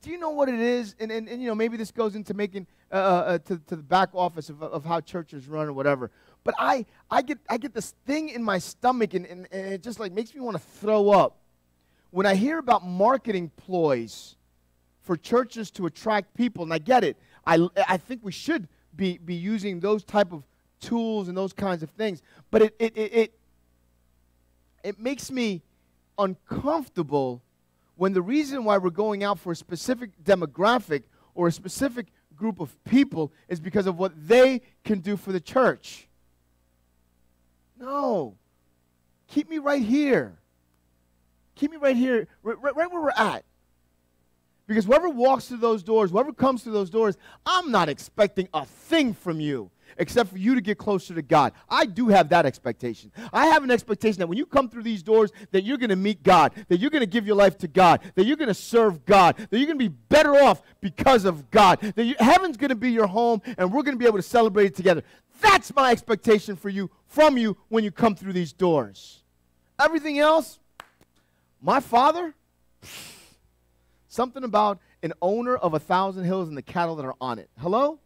Do you know what it is? And, and, and you know, maybe this goes into making uh, uh, uh, to, to the back office of, of how churches run or whatever. But I, I, get, I get this thing in my stomach, and, and, and it just like makes me want to throw up. When I hear about marketing ploys for churches to attract people, and I get it, I, I think we should be, be using those type of tools and those kinds of things. But it, it, it, it, it makes me uncomfortable when the reason why we're going out for a specific demographic or a specific group of people is because of what they can do for the church. No. Keep me right here. Keep me right here, right, right where we're at. Because whoever walks through those doors, whoever comes through those doors, I'm not expecting a thing from you except for you to get closer to God. I do have that expectation. I have an expectation that when you come through these doors, that you're going to meet God, that you're going to give your life to God, that you're going to serve God, that you're going to be better off because of God, that you, heaven's going to be your home, and we're going to be able to celebrate it together. That's my expectation for you, from you, when you come through these doors. Everything else, my Father, Something about an owner of a thousand hills and the cattle that are on it. Hello?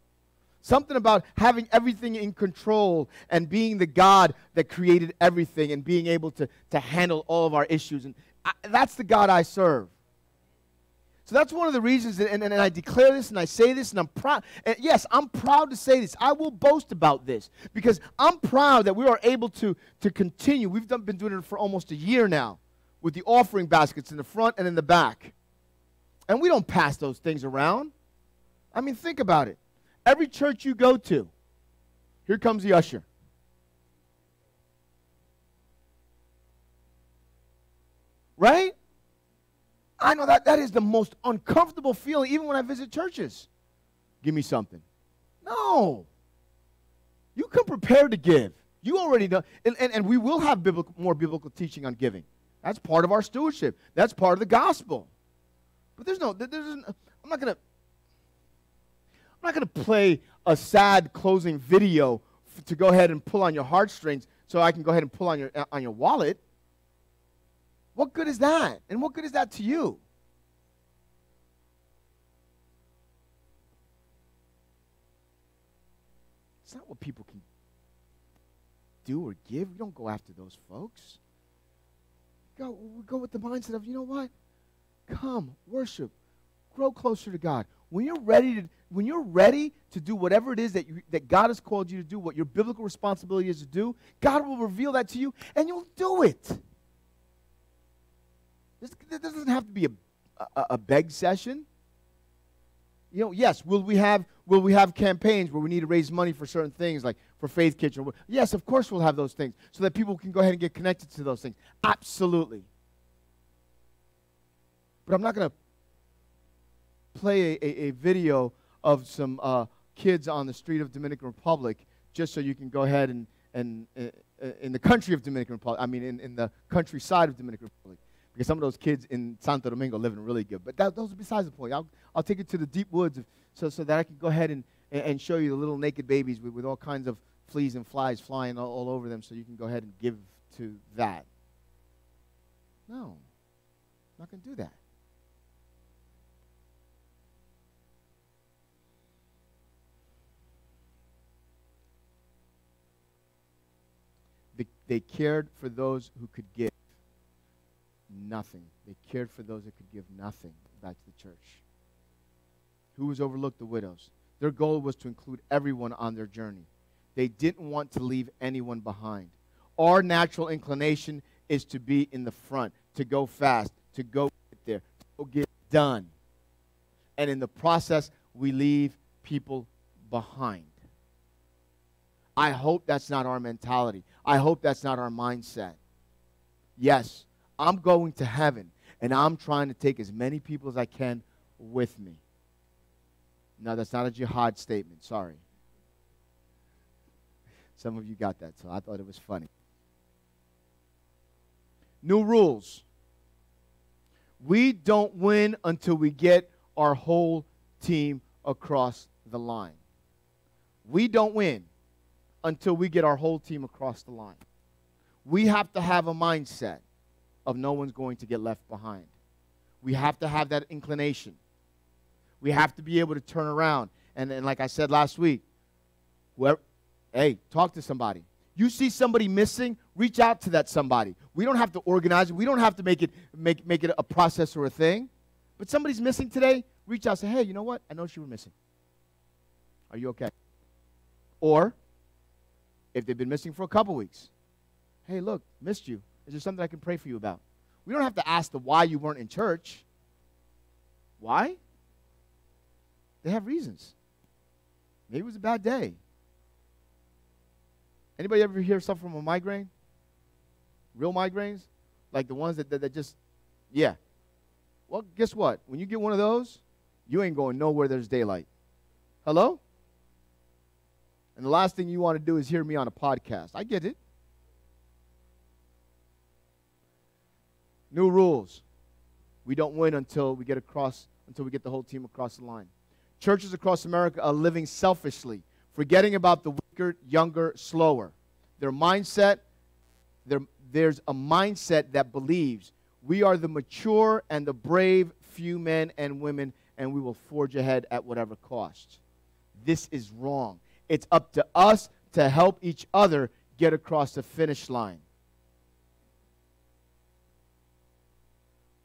Something about having everything in control and being the God that created everything and being able to, to handle all of our issues. And I, that's the God I serve. So that's one of the reasons, that, and, and, I declare this and I say this, and I'm proud. And yes, I'm proud to say this. I will boast about this because I'm proud that we are able to, to continue. We've done, been doing it for almost a year now with the offering baskets in the front and in the back. And we don't pass those things around. I mean, think about it. Every church you go to, here comes the usher. Right? I know that that is the most uncomfortable feeling, even when I visit churches. Give me something. No. You come prepared to give. You already know. And, and, and we will have biblical, more biblical teaching on giving. That's part of our stewardship, that's part of the gospel. But there's no, there's, I'm not gonna, I'm not gonna play a sad closing video f- to go ahead and pull on your heartstrings so I can go ahead and pull on your on your wallet. What good is that? And what good is that to you? It's not what people can do or give. We don't go after those folks. Go, we go with the mindset of, you know what? Come, worship, grow closer to God. When you're ready to, when you're ready to do whatever it is that, you, that God has called you to do, what your biblical responsibility is to do, God will reveal that to you and you'll do it. This, this doesn't have to be a, a, a beg session. You know, yes, will we have will we have campaigns where we need to raise money for certain things like for Faith Kitchen? Yes, of course we'll have those things so that people can go ahead and get connected to those things. Absolutely. But I'm not going to play a, a, a, video of some uh, kids on the street of Dominican Republic just so you can go ahead and, and uh, uh in the country of Dominican Republic, I mean, in, in the countryside of Dominican Republic because some of those kids in Santo Domingo living really good. But that, those are besides the point. I'll, I'll take you to the deep woods so, so that I can go ahead and, and show you the little naked babies with, with all kinds of fleas and flies flying all, all over them so you can go ahead and give to that. No, I'm not going to do that. They, cared for those who could give nothing. They cared for those that could give nothing back to the church. Who was overlooked? The widows. Their goal was to include everyone on their journey. They didn't want to leave anyone behind. Our natural inclination is to be in the front, to go fast, to go get there, to go get done. And in the process, we leave people behind. I hope that's not our mentality. I hope that's not our mindset. Yes, I'm going to heaven, and I'm trying to take as many people as I can with me. No, that's not a jihad statement. Sorry. Some of you got that, so I thought it was funny. New rules. We don't win until we get our whole team across the line. We don't win until we get our whole team across the line. We have to have a mindset of no one's going to get left behind. We have to have that inclination. We have to be able to turn around. And, and like I said last week, whoever, hey, talk to somebody. You see somebody missing, reach out to that somebody. We don't have to organize it. We don't have to make it, make, make it a process or a thing. But somebody's missing today, reach out say, hey, you know what? I know you were missing. Are you okay? Or, if they've been missing for a couple weeks, hey, look, missed you. Is there something I can pray for you about? We don't have to ask the why you weren't in church. Why? They have reasons. Maybe it was a bad day. Anybody ever hear suffer from a migraine? Real migraines? Like the ones that, that, that just, yeah. Well, guess what? When you get one of those, you ain't going nowhere there's daylight. Hello? And the last thing you want to do is hear me on a podcast. I get it. New rules. We don't win until we get across, until we get the whole team across the line. Churches across America are living selfishly, forgetting about the weaker, younger, slower. Their mindset, there's a mindset that believes we are the mature and the brave few men and women, and we will forge ahead at whatever cost. This is wrong. It's up to us to help each other get across the finish line.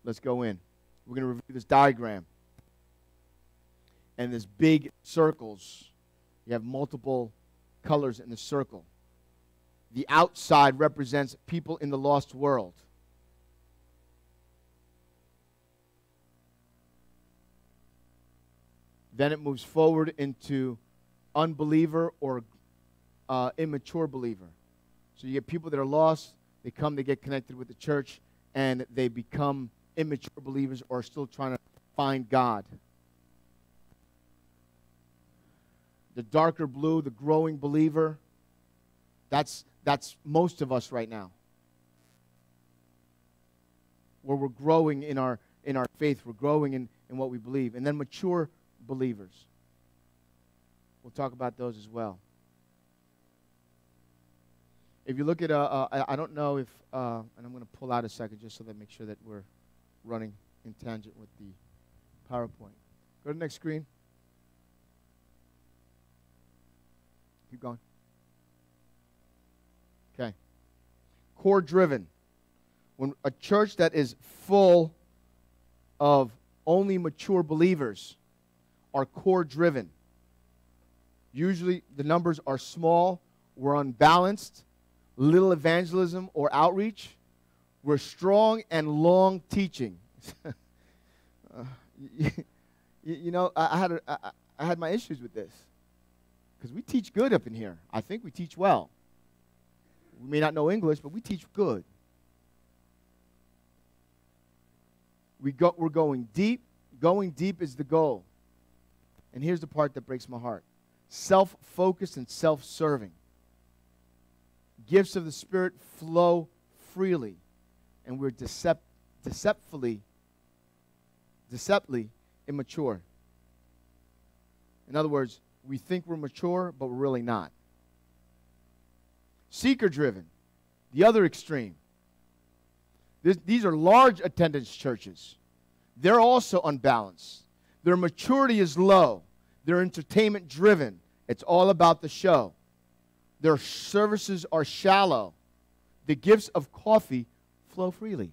Let's go in. We're going to review this diagram. And this big circles. You have multiple colors in the circle. The outside represents people in the lost world. Then it moves forward into unbeliever or uh, immature believer. So you get people that are lost, they come, they get connected with the church, and they become immature believers or are still trying to find God. The darker blue, the growing believer, that's, that's most of us right now. Where we're growing in our, in our faith, we're growing in, in what we believe. And then mature believers. We'll talk about those as well. If you look at, uh, uh, I don't know if, uh, and I'm going to pull out a second just so that I make sure that we're running in tangent with the PowerPoint. Go to the next screen. Keep going. Okay. Core driven. When a church that is full of only mature believers are core driven. Usually the numbers are small, we're unbalanced, little evangelism or outreach. We're strong and long teaching. uh, you, you, know, I, I had a, I, I had my issues with this because we teach good up in here. I think we teach well. We may not know English, but we teach good. We go, we're going deep. Going deep is the goal. And here's the part that breaks my heart self focused and self serving. Gifts of the Spirit flow freely, and we're decept- deceptfully, deceptfully immature. In other words, we think we're mature, but we're really not. Seeker driven, the other extreme. This, these are large attendance churches. They're also unbalanced. Their maturity is low. They're entertainment driven. It's all about the show. Their services are shallow. The gifts of coffee flow freely.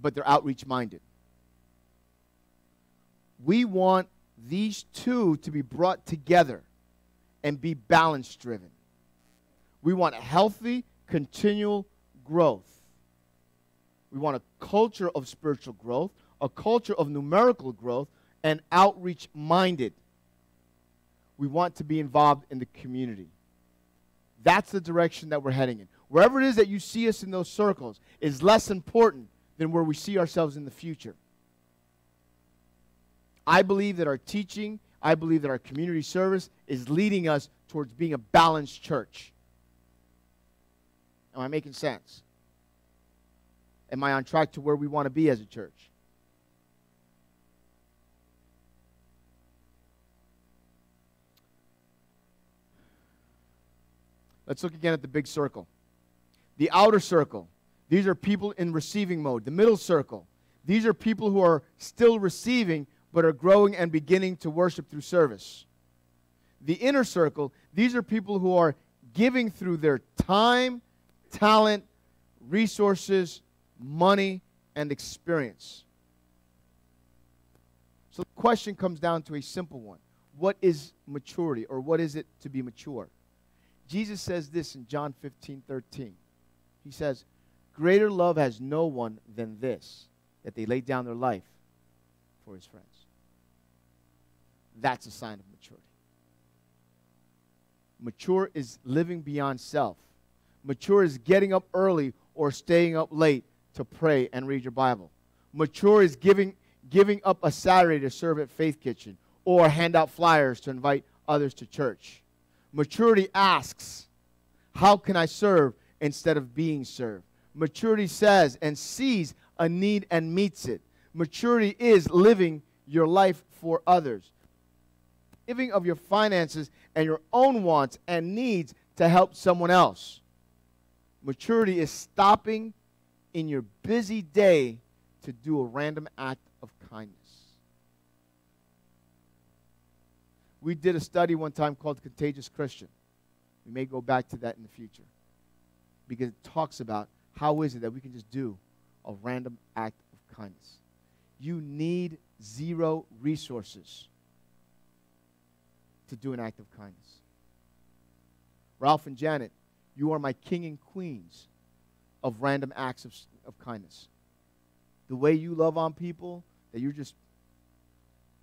But they're outreach minded. We want these two to be brought together and be balance driven. We want healthy, continual growth. We want a culture of spiritual growth, a culture of numerical growth, and outreach minded. We want to be involved in the community. That's the direction that we're heading in. Wherever it is that you see us in those circles is less important than where we see ourselves in the future. I believe that our teaching, I believe that our community service is leading us towards being a balanced church. Am I making sense? Am I on track to where we want to be as a church? Let's look again at the big circle. The outer circle, these are people in receiving mode. The middle circle, these are people who are still receiving but are growing and beginning to worship through service. The inner circle, these are people who are giving through their time, talent, resources, money, and experience. So the question comes down to a simple one What is maturity, or what is it to be mature? Jesus says this in John 15 13. He says, Greater love has no one than this, that they lay down their life for his friends. That's a sign of maturity. Mature is living beyond self. Mature is getting up early or staying up late to pray and read your Bible. Mature is giving, giving up a Saturday to serve at Faith Kitchen or hand out flyers to invite others to church. Maturity asks, How can I serve instead of being served? Maturity says and sees a need and meets it. Maturity is living your life for others, giving of your finances and your own wants and needs to help someone else. Maturity is stopping in your busy day to do a random act of kindness. We did a study one time called Contagious Christian. We may go back to that in the future because it talks about how is it that we can just do a random act of kindness. You need zero resources to do an act of kindness. Ralph and Janet, you are my king and queens of random acts of, of kindness. The way you love on people, that you're just,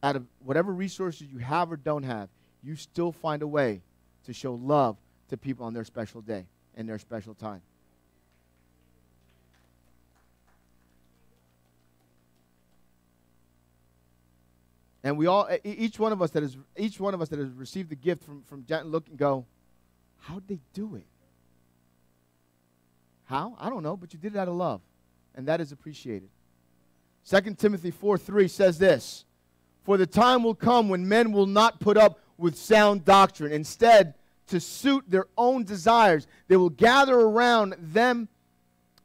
out of whatever resources you have or don't have, you still find a way to show love to people on their special day and their special time. And we all, each one of us that is, each one of us that has received the gift from from Jet, look and go, how'd they do it? How? I don't know, but you did it out of love, and that is appreciated. 2 Timothy 4 3 says this For the time will come when men will not put up with sound doctrine. Instead, to suit their own desires, they will gather around them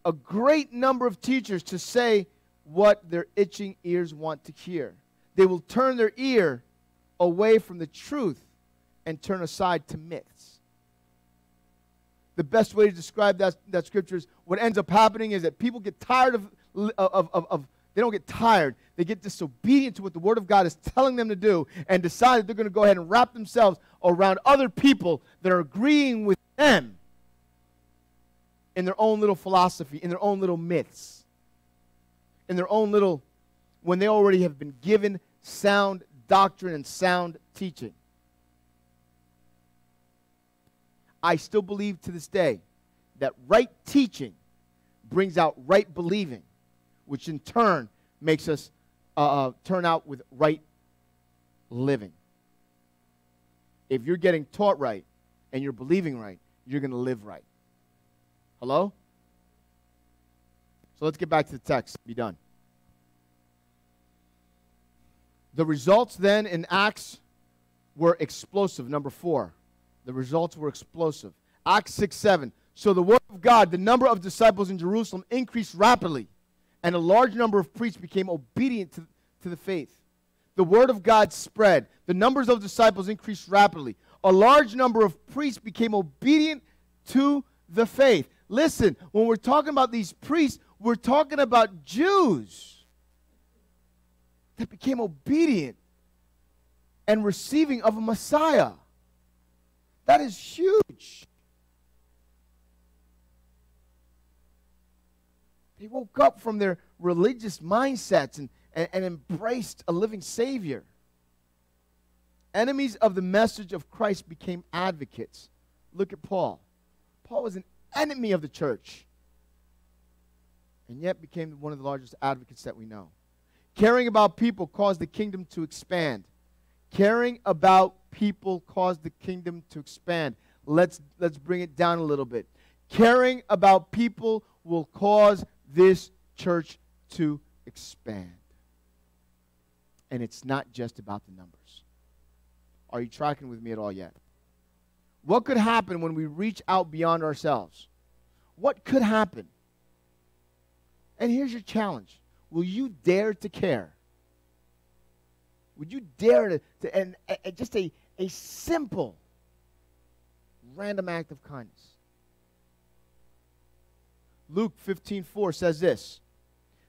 a great number of teachers to say what their itching ears want to hear. They will turn their ear away from the truth and turn aside to myths. The best way to describe that, that scripture is what ends up happening is that people get tired of, of, of, of they don't get tired. They get disobedient to what the Word of God is telling them to do and decide that they're going to go ahead and wrap themselves around other people that are agreeing with them in their own little philosophy, in their own little myths, in their own little, when they already have been given sound doctrine and sound teaching. I still believe to this day that right teaching brings out right believing which in turn makes us uh, uh, turn out with right living. If you're getting taught right and you're believing right, you're going to live right. Hello? So let's get back to the text. Be done. The results then in Acts were explosive. Number four. The results were explosive. Acts 6 7. So the word of God, the number of disciples in Jerusalem increased rapidly and a large number of priests became obedient to, to the faith. The word of God spread. The numbers of disciples increased rapidly. A large number of priests became obedient to the faith. Listen, when we're talking about these priests, we're talking about Jews that became obedient and receiving of a Messiah. That is huge. They woke up from their religious mindsets and, and, and embraced a living Savior. Enemies of the message of Christ became advocates. Look at Paul. Paul was an enemy of the church and yet became one of the largest advocates that we know. Caring about people caused the kingdom to expand. Caring about people caused the kingdom to expand. Let's, let's bring it down a little bit. Caring about people will cause this church to expand. And it's not just about the numbers. Are you tracking with me at all yet? What could happen when we reach out beyond ourselves? What could happen? And here's your challenge Will you dare to care? Would you dare to, to and, and just a, a simple, random act of kindness? Luke 15 4 says this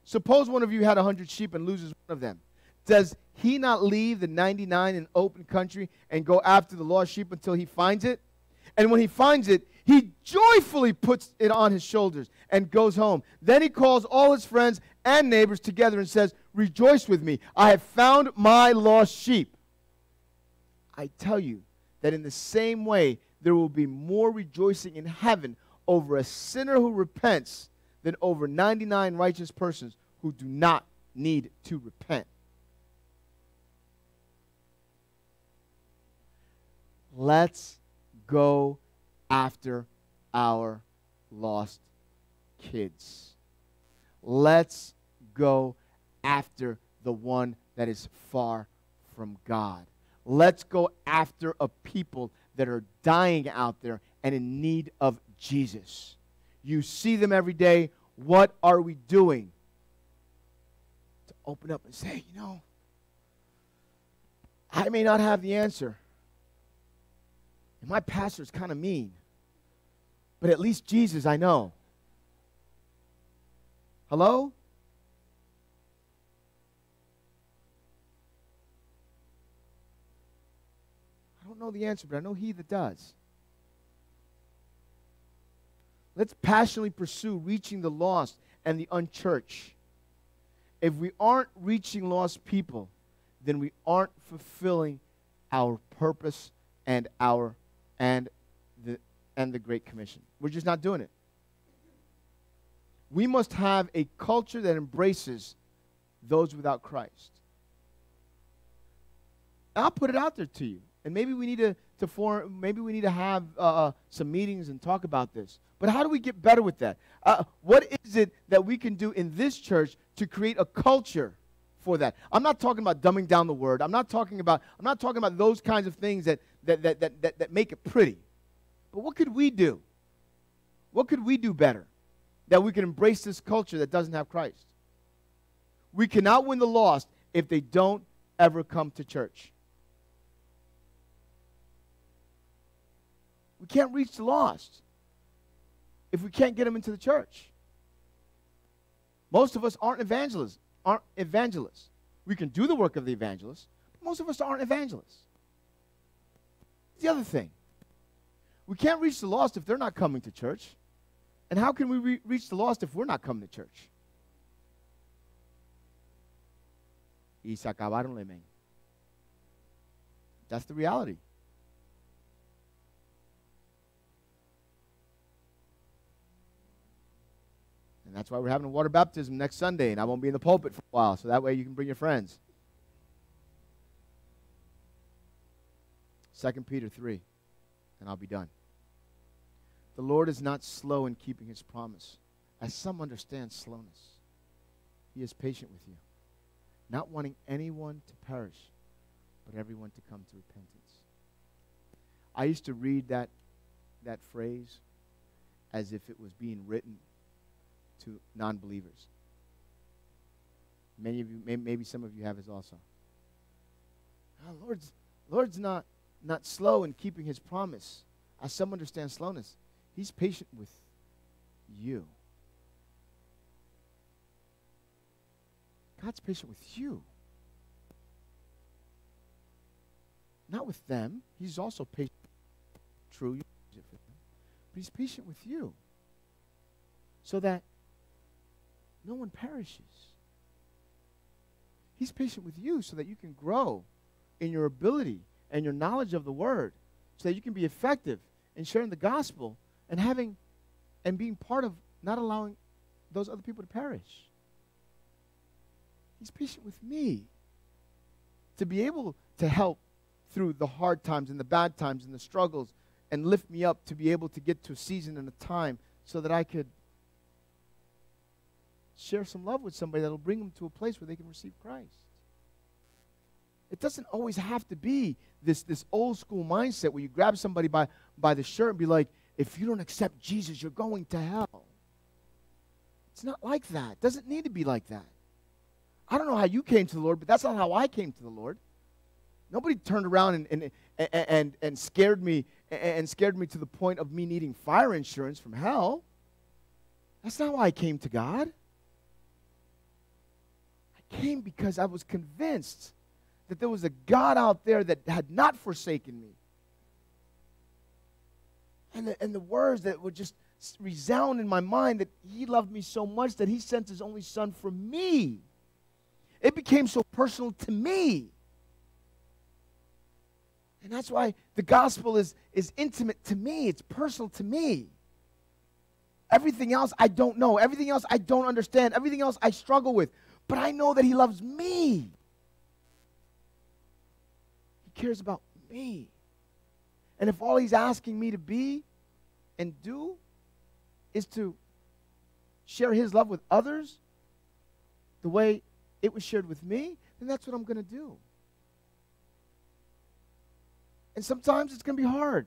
Suppose one of you had a hundred sheep and loses one of them. Does he not leave the 99 in open country and go after the lost sheep until he finds it? And when he finds it, he joyfully puts it on his shoulders and goes home. Then he calls all his friends and neighbors together and says, Rejoice with me. I have found my lost sheep. I tell you that in the same way, there will be more rejoicing in heaven over a sinner who repents than over 99 righteous persons who do not need to repent. Let's go after our lost kids. Let's go after the one that is far from God. Let's go after a people that are dying out there and in need of Jesus. You see them every day. What are we doing? To open up and say, you know, I may not have the answer. And my pastor's kind of mean. But at least Jesus I know. Hello? I don't know the answer, but I know he that does. Let's passionately pursue reaching the lost and the unchurched. If we aren't reaching lost people, then we aren't fulfilling our purpose and our and the and the great commission. We're just not doing it. We must have a culture that embraces those without Christ. I'll put it out there to you. And maybe we need to, to form, maybe we need to have uh, some meetings and talk about this. But how do we get better with that? Uh, what is it that we can do in this church to create a culture for that? I'm not talking about dumbing down the word. I'm not talking about, I'm not talking about those kinds of things that, that, that, that, that, that make it pretty. But what could we do? What could we do better that we can embrace this culture that doesn't have Christ? We cannot win the lost if they don't ever come to church. We can't reach the lost if we can't get them into the church. Most of us aren't evangelists. Aren't evangelists. We can do the work of the evangelist, but most of us aren't evangelists. The other thing, we can't reach the lost if they're not coming to church. And how can we re- reach the lost if we're not coming to church? Y se acabaron, amen. That's the reality. And that's why we're having a water baptism next Sunday, and I won't be in the pulpit for a while, so that way you can bring your friends. 2 Peter 3, and I'll be done. The Lord is not slow in keeping his promise, as some understand slowness. He is patient with you, not wanting anyone to perish, but everyone to come to repentance. I used to read that, that phrase as if it was being written to non believers. Many of you, maybe some of you have as also. Oh, Lord's, Lord's not, not slow in keeping his promise. As some understand slowness, he's patient with you. God's patient with you. Not with them. He's also patient. True, but he's patient with you. So that no one perishes. He's patient with you so that you can grow in your ability and your knowledge of the word, so that you can be effective in sharing the gospel and having and being part of not allowing those other people to perish. He's patient with me to be able to help through the hard times and the bad times and the struggles and lift me up to be able to get to a season and a time so that I could share some love with somebody that'll bring them to a place where they can receive Christ. It doesn't always have to be this, this old school mindset where you grab somebody by, by the shirt and be like, if you don't accept Jesus, you're going to hell. It's not like that. It doesn't need to be like that. I don't know how you came to the Lord, but that's not how I came to the Lord. Nobody turned around and, and, and, and, and scared me and scared me to the point of me needing fire insurance from hell. That's not why I came to God came because I was convinced that there was a God out there that had not forsaken me. And the, and the words that would just resound in my mind that He loved me so much that He sent His only Son for me. It became so personal to me. And that's why the gospel is, is intimate to me, it's personal to me. Everything else I don't know, everything else I don't understand, everything else I struggle with but I know that He loves me. He cares about me. And if all He's asking me to be and do is to share His love with others the way it was shared with me, then that's what I'm going to do. And sometimes it's going to be hard.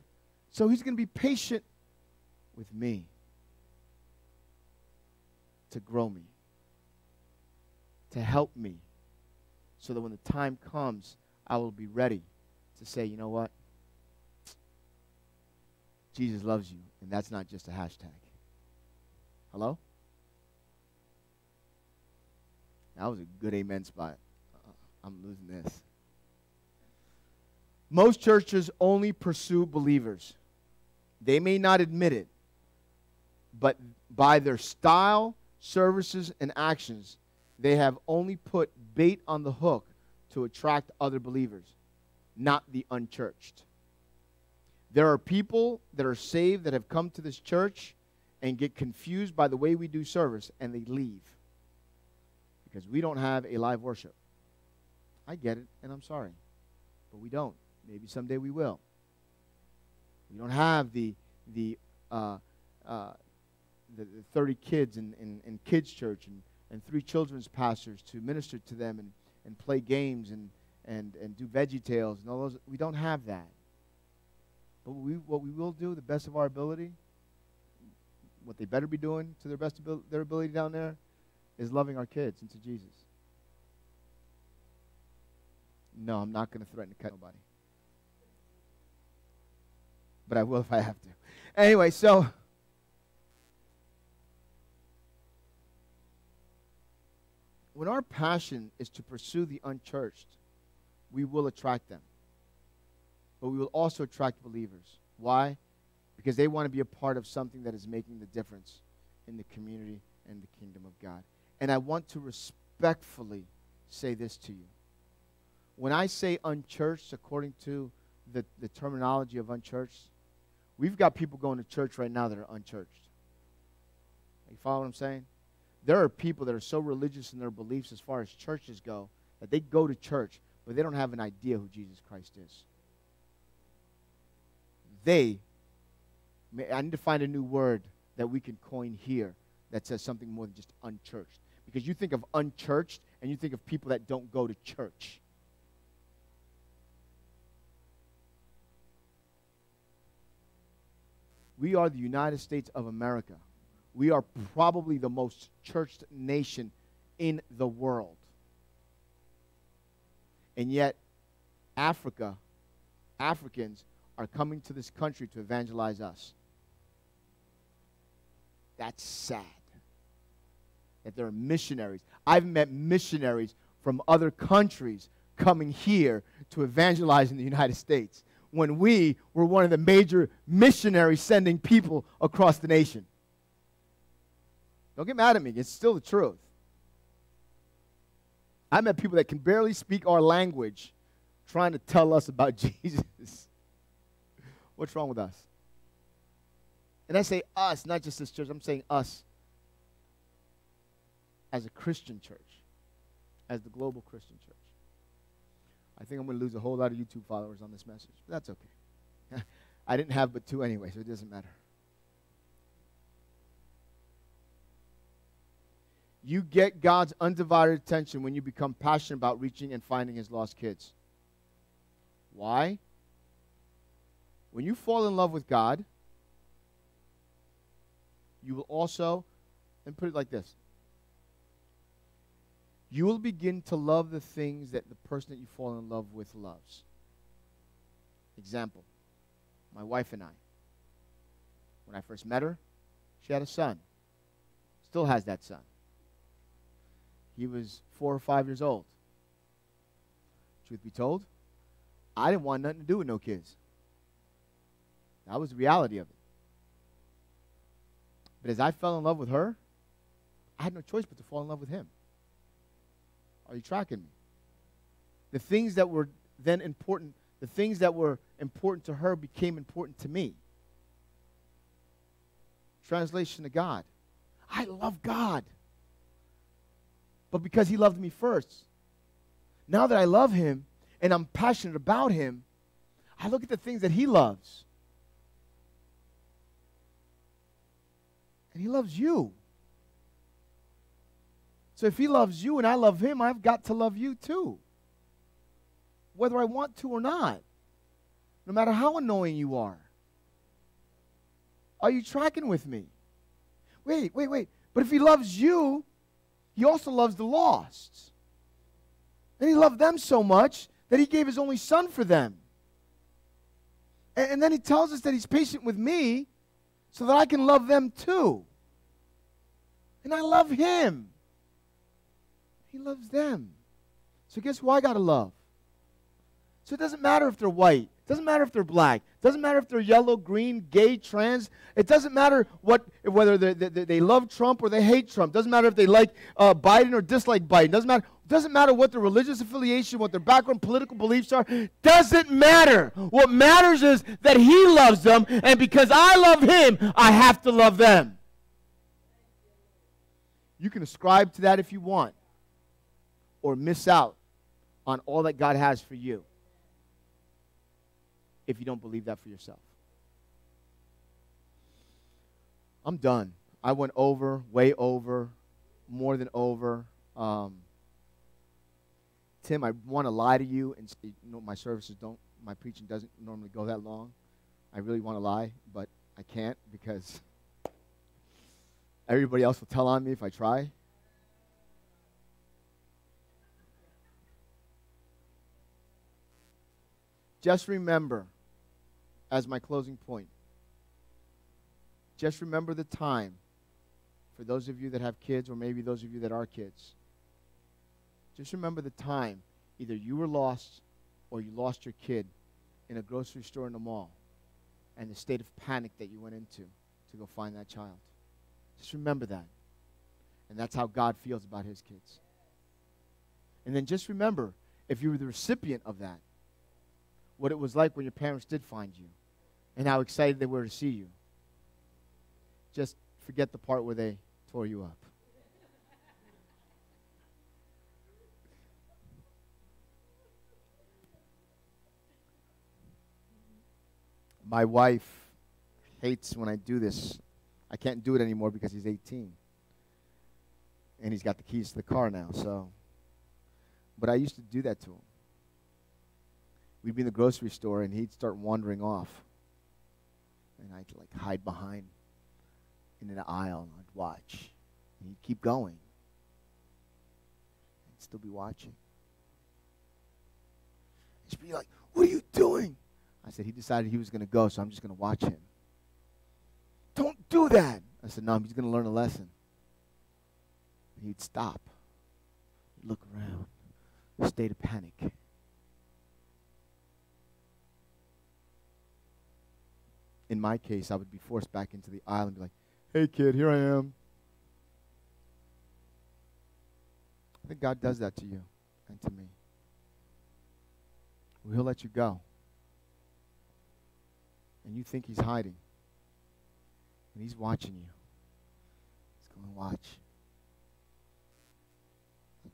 So He's going to be patient with me to grow me to help me so that when the time comes, I will be ready to say, you know what? Jesus loves you, and that's not just a hashtag. Hello? That was a good amen spot. Uh, I'm losing this. Most churches only pursue believers. They may not admit it, but by their style, services, and actions, they have only put bait on the hook to attract other believers, not the unchurched. There are people that are saved that have come to this church and get confused by the way we do service and they leave because we don't have a live worship. I get it, and I'm sorry, but we don't. Maybe someday we will. We don't have the, the, uh, uh, the, the 30 kids in, in, in kids' church and, and three children's pastors to minister to them and, and play games and, and, and do VeggieTales and all those. We don't have that. But we, what we will do, the best of our ability, what they better be doing to their best of their ability down there, is loving our kids into Jesus. No, I'm not going to threaten to cut nobody. But I will if I have to. Anyway, so when our passion is to pursue the unchurched, we will attract them. But we will also attract believers. Why? Because they want to be a part of something that is making the difference in the community and the kingdom of God. And I want to respectfully say this to you. When I say unchurched, according to the, the terminology of unchurched, we've got people going to church right now that are unchurched. You follow what I'm saying? There are people that are so religious in their beliefs as far as churches go that they go to church, but they don't have an idea who Jesus Christ is. They, I need to find a new word that we can coin here that says something more than just unchurched. Because you think of unchurched and you think of people that don't go to church. We are the United States of America. We are probably the most churched nation in the world. And yet, Africa, Africans are coming to this country to evangelize us. That's sad that there are missionaries. I've met missionaries from other countries coming here to evangelize in the United States when we were one of the major missionaries sending people across the nation. Don't get mad at me, it's still the truth. I met people that can barely speak our language trying to tell us about Jesus. What's wrong with us? And I say us, not just this church, I'm saying us as a Christian church, as the global Christian church. I think I'm going to lose a whole lot of YouTube followers on this message, but that's okay. I didn't have but two anyway, so it doesn't matter. You get God's undivided attention when you become passionate about reaching and finding his lost kids. Why? When you fall in love with God, you will also, and put it like this you will begin to love the things that the person that you fall in love with loves. Example my wife and I. When I first met her, she had a son. Still has that son. He was four or five years old. Truth be told, I didn't want nothing to do with no kids. That was the reality of it. But as I fell in love with her, I had no choice but to fall in love with him. Are you tracking me? The things that were then important, the things that were important to her became important to me. Translation to God. I love God. But because He loved me first, now that I love Him and I'm passionate about Him, I look at the things that He loves. And He loves you. So if he loves you and I love him, I've got to love you too. Whether I want to or not. No matter how annoying you are. Are you tracking with me? Wait, wait, wait. But if he loves you, he also loves the lost. And he loved them so much that he gave his only son for them. And, and then he tells us that he's patient with me so that I can love them too. And I love him. He loves them. So guess who I got to love? So it doesn't matter if they're white. Doesn't matter if they're black. Doesn't matter if they're yellow, green, gay, trans. It doesn't matter what whether they, they, love Trump or they hate Trump. Doesn't matter if they like uh, Biden or dislike Biden. Doesn't matter. Doesn't matter what their religious affiliation, what their background, political beliefs are. Doesn't matter. What matters is that He loves them, and because I love Him, I have to love them. You can ascribe to that if you want or miss out on all that God has for you. If you don't believe that for yourself. I'm done. I went over, way over, more than over. Um, Tim, I want to lie to you and say, you know, my services don't, my preaching doesn't normally go that long. I really want to lie, but I can't because everybody else will tell on me if I try. Just remember, as my closing point, just remember the time for those of you that have kids, or maybe those of you that are kids. Just remember the time either you were lost or you lost your kid in a grocery store in the mall and the state of panic that you went into to go find that child. Just remember that. And that's how God feels about his kids. And then just remember if you were the recipient of that, what it was like when your parents did find you and how excited they were to see you. Just forget the part where they tore you up. My wife hates when I do this. I can't do it anymore because he's 18. And he's got the keys to the car now, so. But I used to do that to him we'd be in the grocery store and he'd start wandering off. And I'd like hide behind in an aisle and I'd watch. And he'd keep going. I'd still be watching. He'd be like, What are you doing? I said, He decided he was going to go, so I'm just going to watch him. Don't do that. I said, No, he's going to learn a lesson. And he'd stop, look around, state of panic. In my case, I would be forced back into the aisle and be like, hey, kid, here I am. I think God does that to you and to me. Well, he'll let you go. And you think he's hiding. And he's watching you. He's going, watch.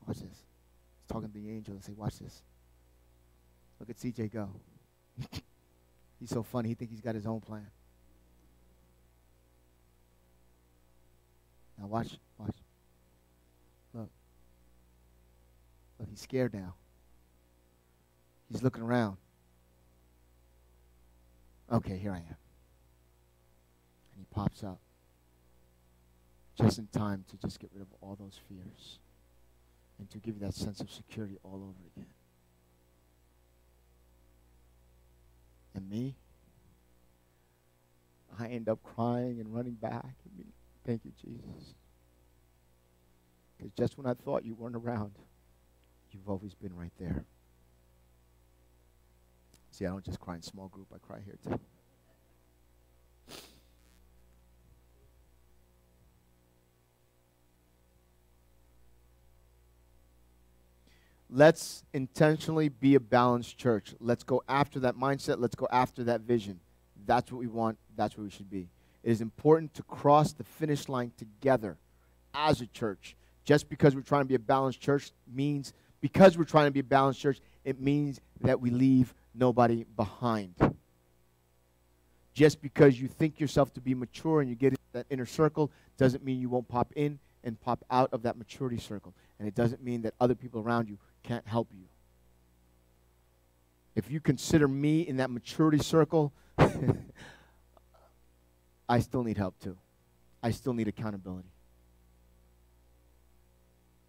Watch this. He's talking to the angel and say, watch this. Look at CJ go. He's so funny. He thinks he's got his own plan. Now watch, watch. Look. Look, he's scared now. He's looking around. Okay, here I am. And he pops up. Just in time to just get rid of all those fears and to give you that sense of security all over again. And me, I end up crying and running back. Thank you, Jesus. Because just when I thought you weren't around, you've always been right there. See, I don't just cry in small group, I cry here too. Let's intentionally be a balanced church. Let's go after that mindset. Let's go after that vision. That's what we want. That's what we should be. It is important to cross the finish line together as a church. Just because we're trying to be a balanced church means, because we're trying to be a balanced church, it means that we leave nobody behind. Just because you think yourself to be mature and you get in that inner circle doesn't mean you won't pop in and pop out of that maturity circle. And it doesn't mean that other people around you can't help you. If you consider me in that maturity circle, I still need help too. I still need accountability.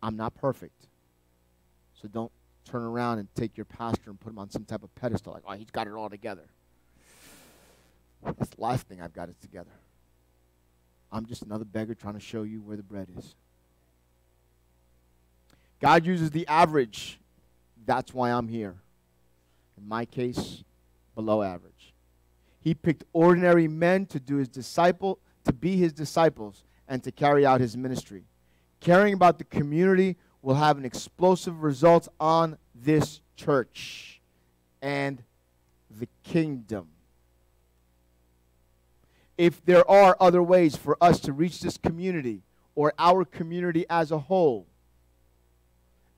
I'm not perfect. So don't turn around and take your pastor and put him on some type of pedestal like, oh, he's got it all together. The last thing I've got is together. I'm just another beggar trying to show you where the bread is. God uses the average. That's why I'm here. In my case, below average. He picked ordinary men to do his disciple to be his disciples and to carry out his ministry. Caring about the community will have an explosive result on this church and the kingdom. If there are other ways for us to reach this community or our community as a whole,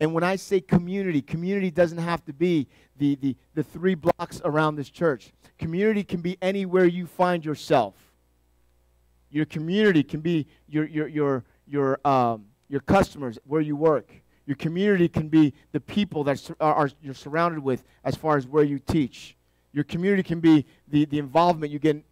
And when I say community, community doesn't have to be the, the, the three blocks around this church. Community can be anywhere you find yourself. Your community can be your, your, your, your, um, your customers, where you work. Your community can be the people that are, are, you're surrounded with as far as where you teach. Your community can be the, the involvement you get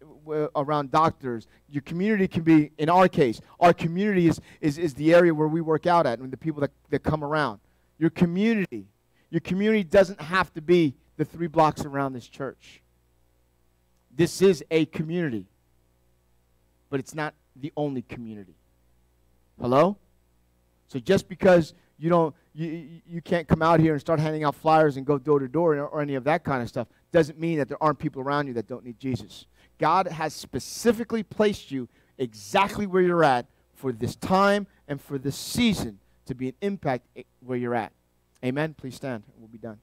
around doctors. Your community can be, in our case, our community is, is, is the area where we work out at and the people that, that come around. Your community. Your community doesn't have to be the three blocks around this church. This is a community, but it's not the only community. Hello? So just because you don't you, you can't come out here and start handing out flyers and go door to door or any of that kind of stuff doesn't mean that there aren't people around you that don't need Jesus. God has specifically placed you exactly where you're at for this time and for this season to be an impact where you're at. Amen. Please stand. We'll be done.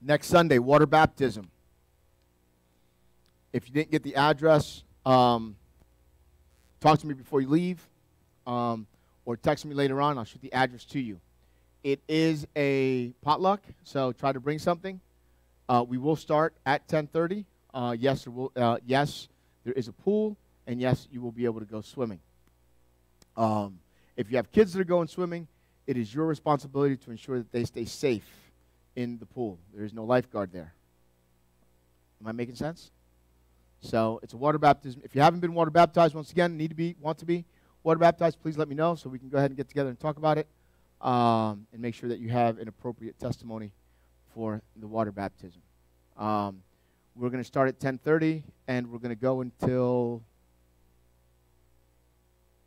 Next Sunday, water baptism. If you didn't get the address, um, talk to me before you leave, um, or text me later on. I'll shoot the address to you. It is a potluck, so try to bring something. Uh, we will start at 10:30. Uh, yes, there will, uh, yes, there is a pool, and yes, you will be able to go swimming. Um, if you have kids that are going swimming, it is your responsibility to ensure that they stay safe in the pool. There is no lifeguard there. Am I making sense? So it's a water baptism. If you haven't been water baptized, once again, need to be, want to be water baptized, please let me know so we can go ahead and get together and talk about it um, and make sure that you have an appropriate testimony for the water baptism. Um, we're going to start at 10:30 and we're going to go until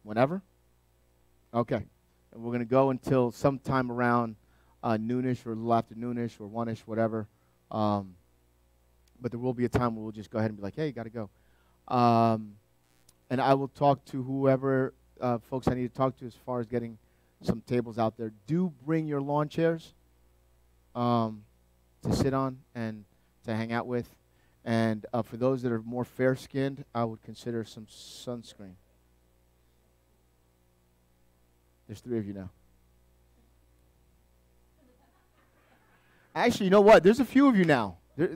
whenever. Okay, and we're going to go until sometime around uh, noonish or a little after noonish or one-ish, whatever. Um, but there will be a time where we'll just go ahead and be like, "Hey, you got to go." Um, and I will talk to whoever uh, folks I need to talk to as far as getting some tables out there. Do bring your lawn chairs um, to sit on and to hang out with. And uh, for those that are more fair skinned, I would consider some sunscreen. There's three of you now. Actually, you know what? There's a few of you now. There,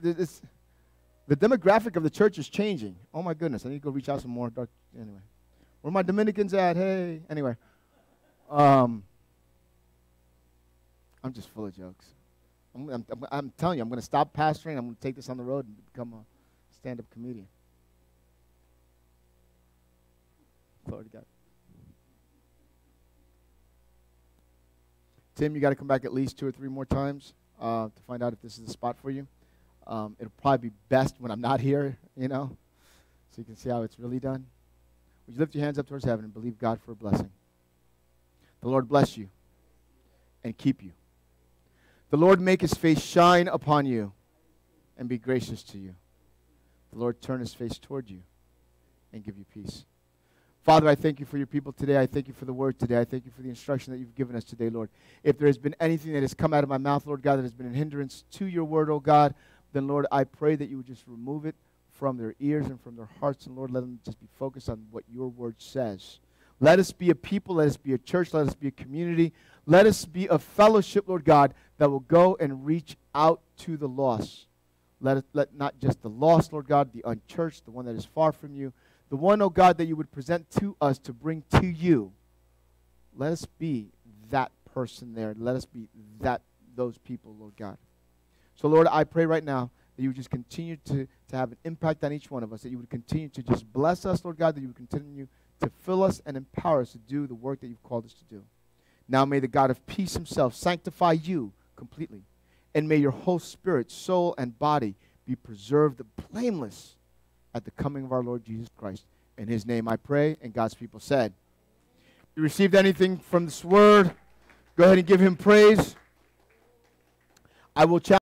the demographic of the church is changing. Oh my goodness, I need to go reach out some more. Dark, anyway, where my Dominicans at? Hey, anyway, um, I'm just full of jokes. I'm, I'm, I'm telling you, I'm going to stop pastoring. I'm going to take this on the road and become a stand up comedian. Glory to God. Tim, you got to come back at least two or three more times uh, to find out if this is the spot for you. Um, it'll probably be best when I'm not here, you know, so you can see how it's really done. Would you lift your hands up towards heaven and believe God for a blessing? The Lord bless you and keep you. The Lord make his face shine upon you and be gracious to you. The Lord turn his face toward you and give you peace. Father, I thank you for your people today. I thank you for the word today. I thank you for the instruction that you've given us today, Lord. If there has been anything that has come out of my mouth, Lord God, that has been a hindrance to your word, oh God, then, Lord, I pray that you would just remove it from their ears and from their hearts. And, Lord, let them just be focused on what your word says. Let us be a people. Let us be a church. Let us be a community. Let us be a fellowship, Lord God, that will go and reach out to the lost. Let, it, let not just the lost, Lord God, the unchurched, the one that is far from you, the one, oh God, that you would present to us to bring to you. Let us be that person there. Let us be that those people, Lord God. So, Lord, I pray right now that you would just continue to, to have an impact on each one of us, that you would continue to just bless us, Lord God, that you would continue to fill us and empower us to do the work that you've called us to do. Now may the God of peace himself sanctify you completely, and may your whole spirit, soul, and body be preserved blameless at the coming of our Lord Jesus Christ. In his name I pray, and God's people said, You received anything from this word? Go ahead and give him praise. I will challenge.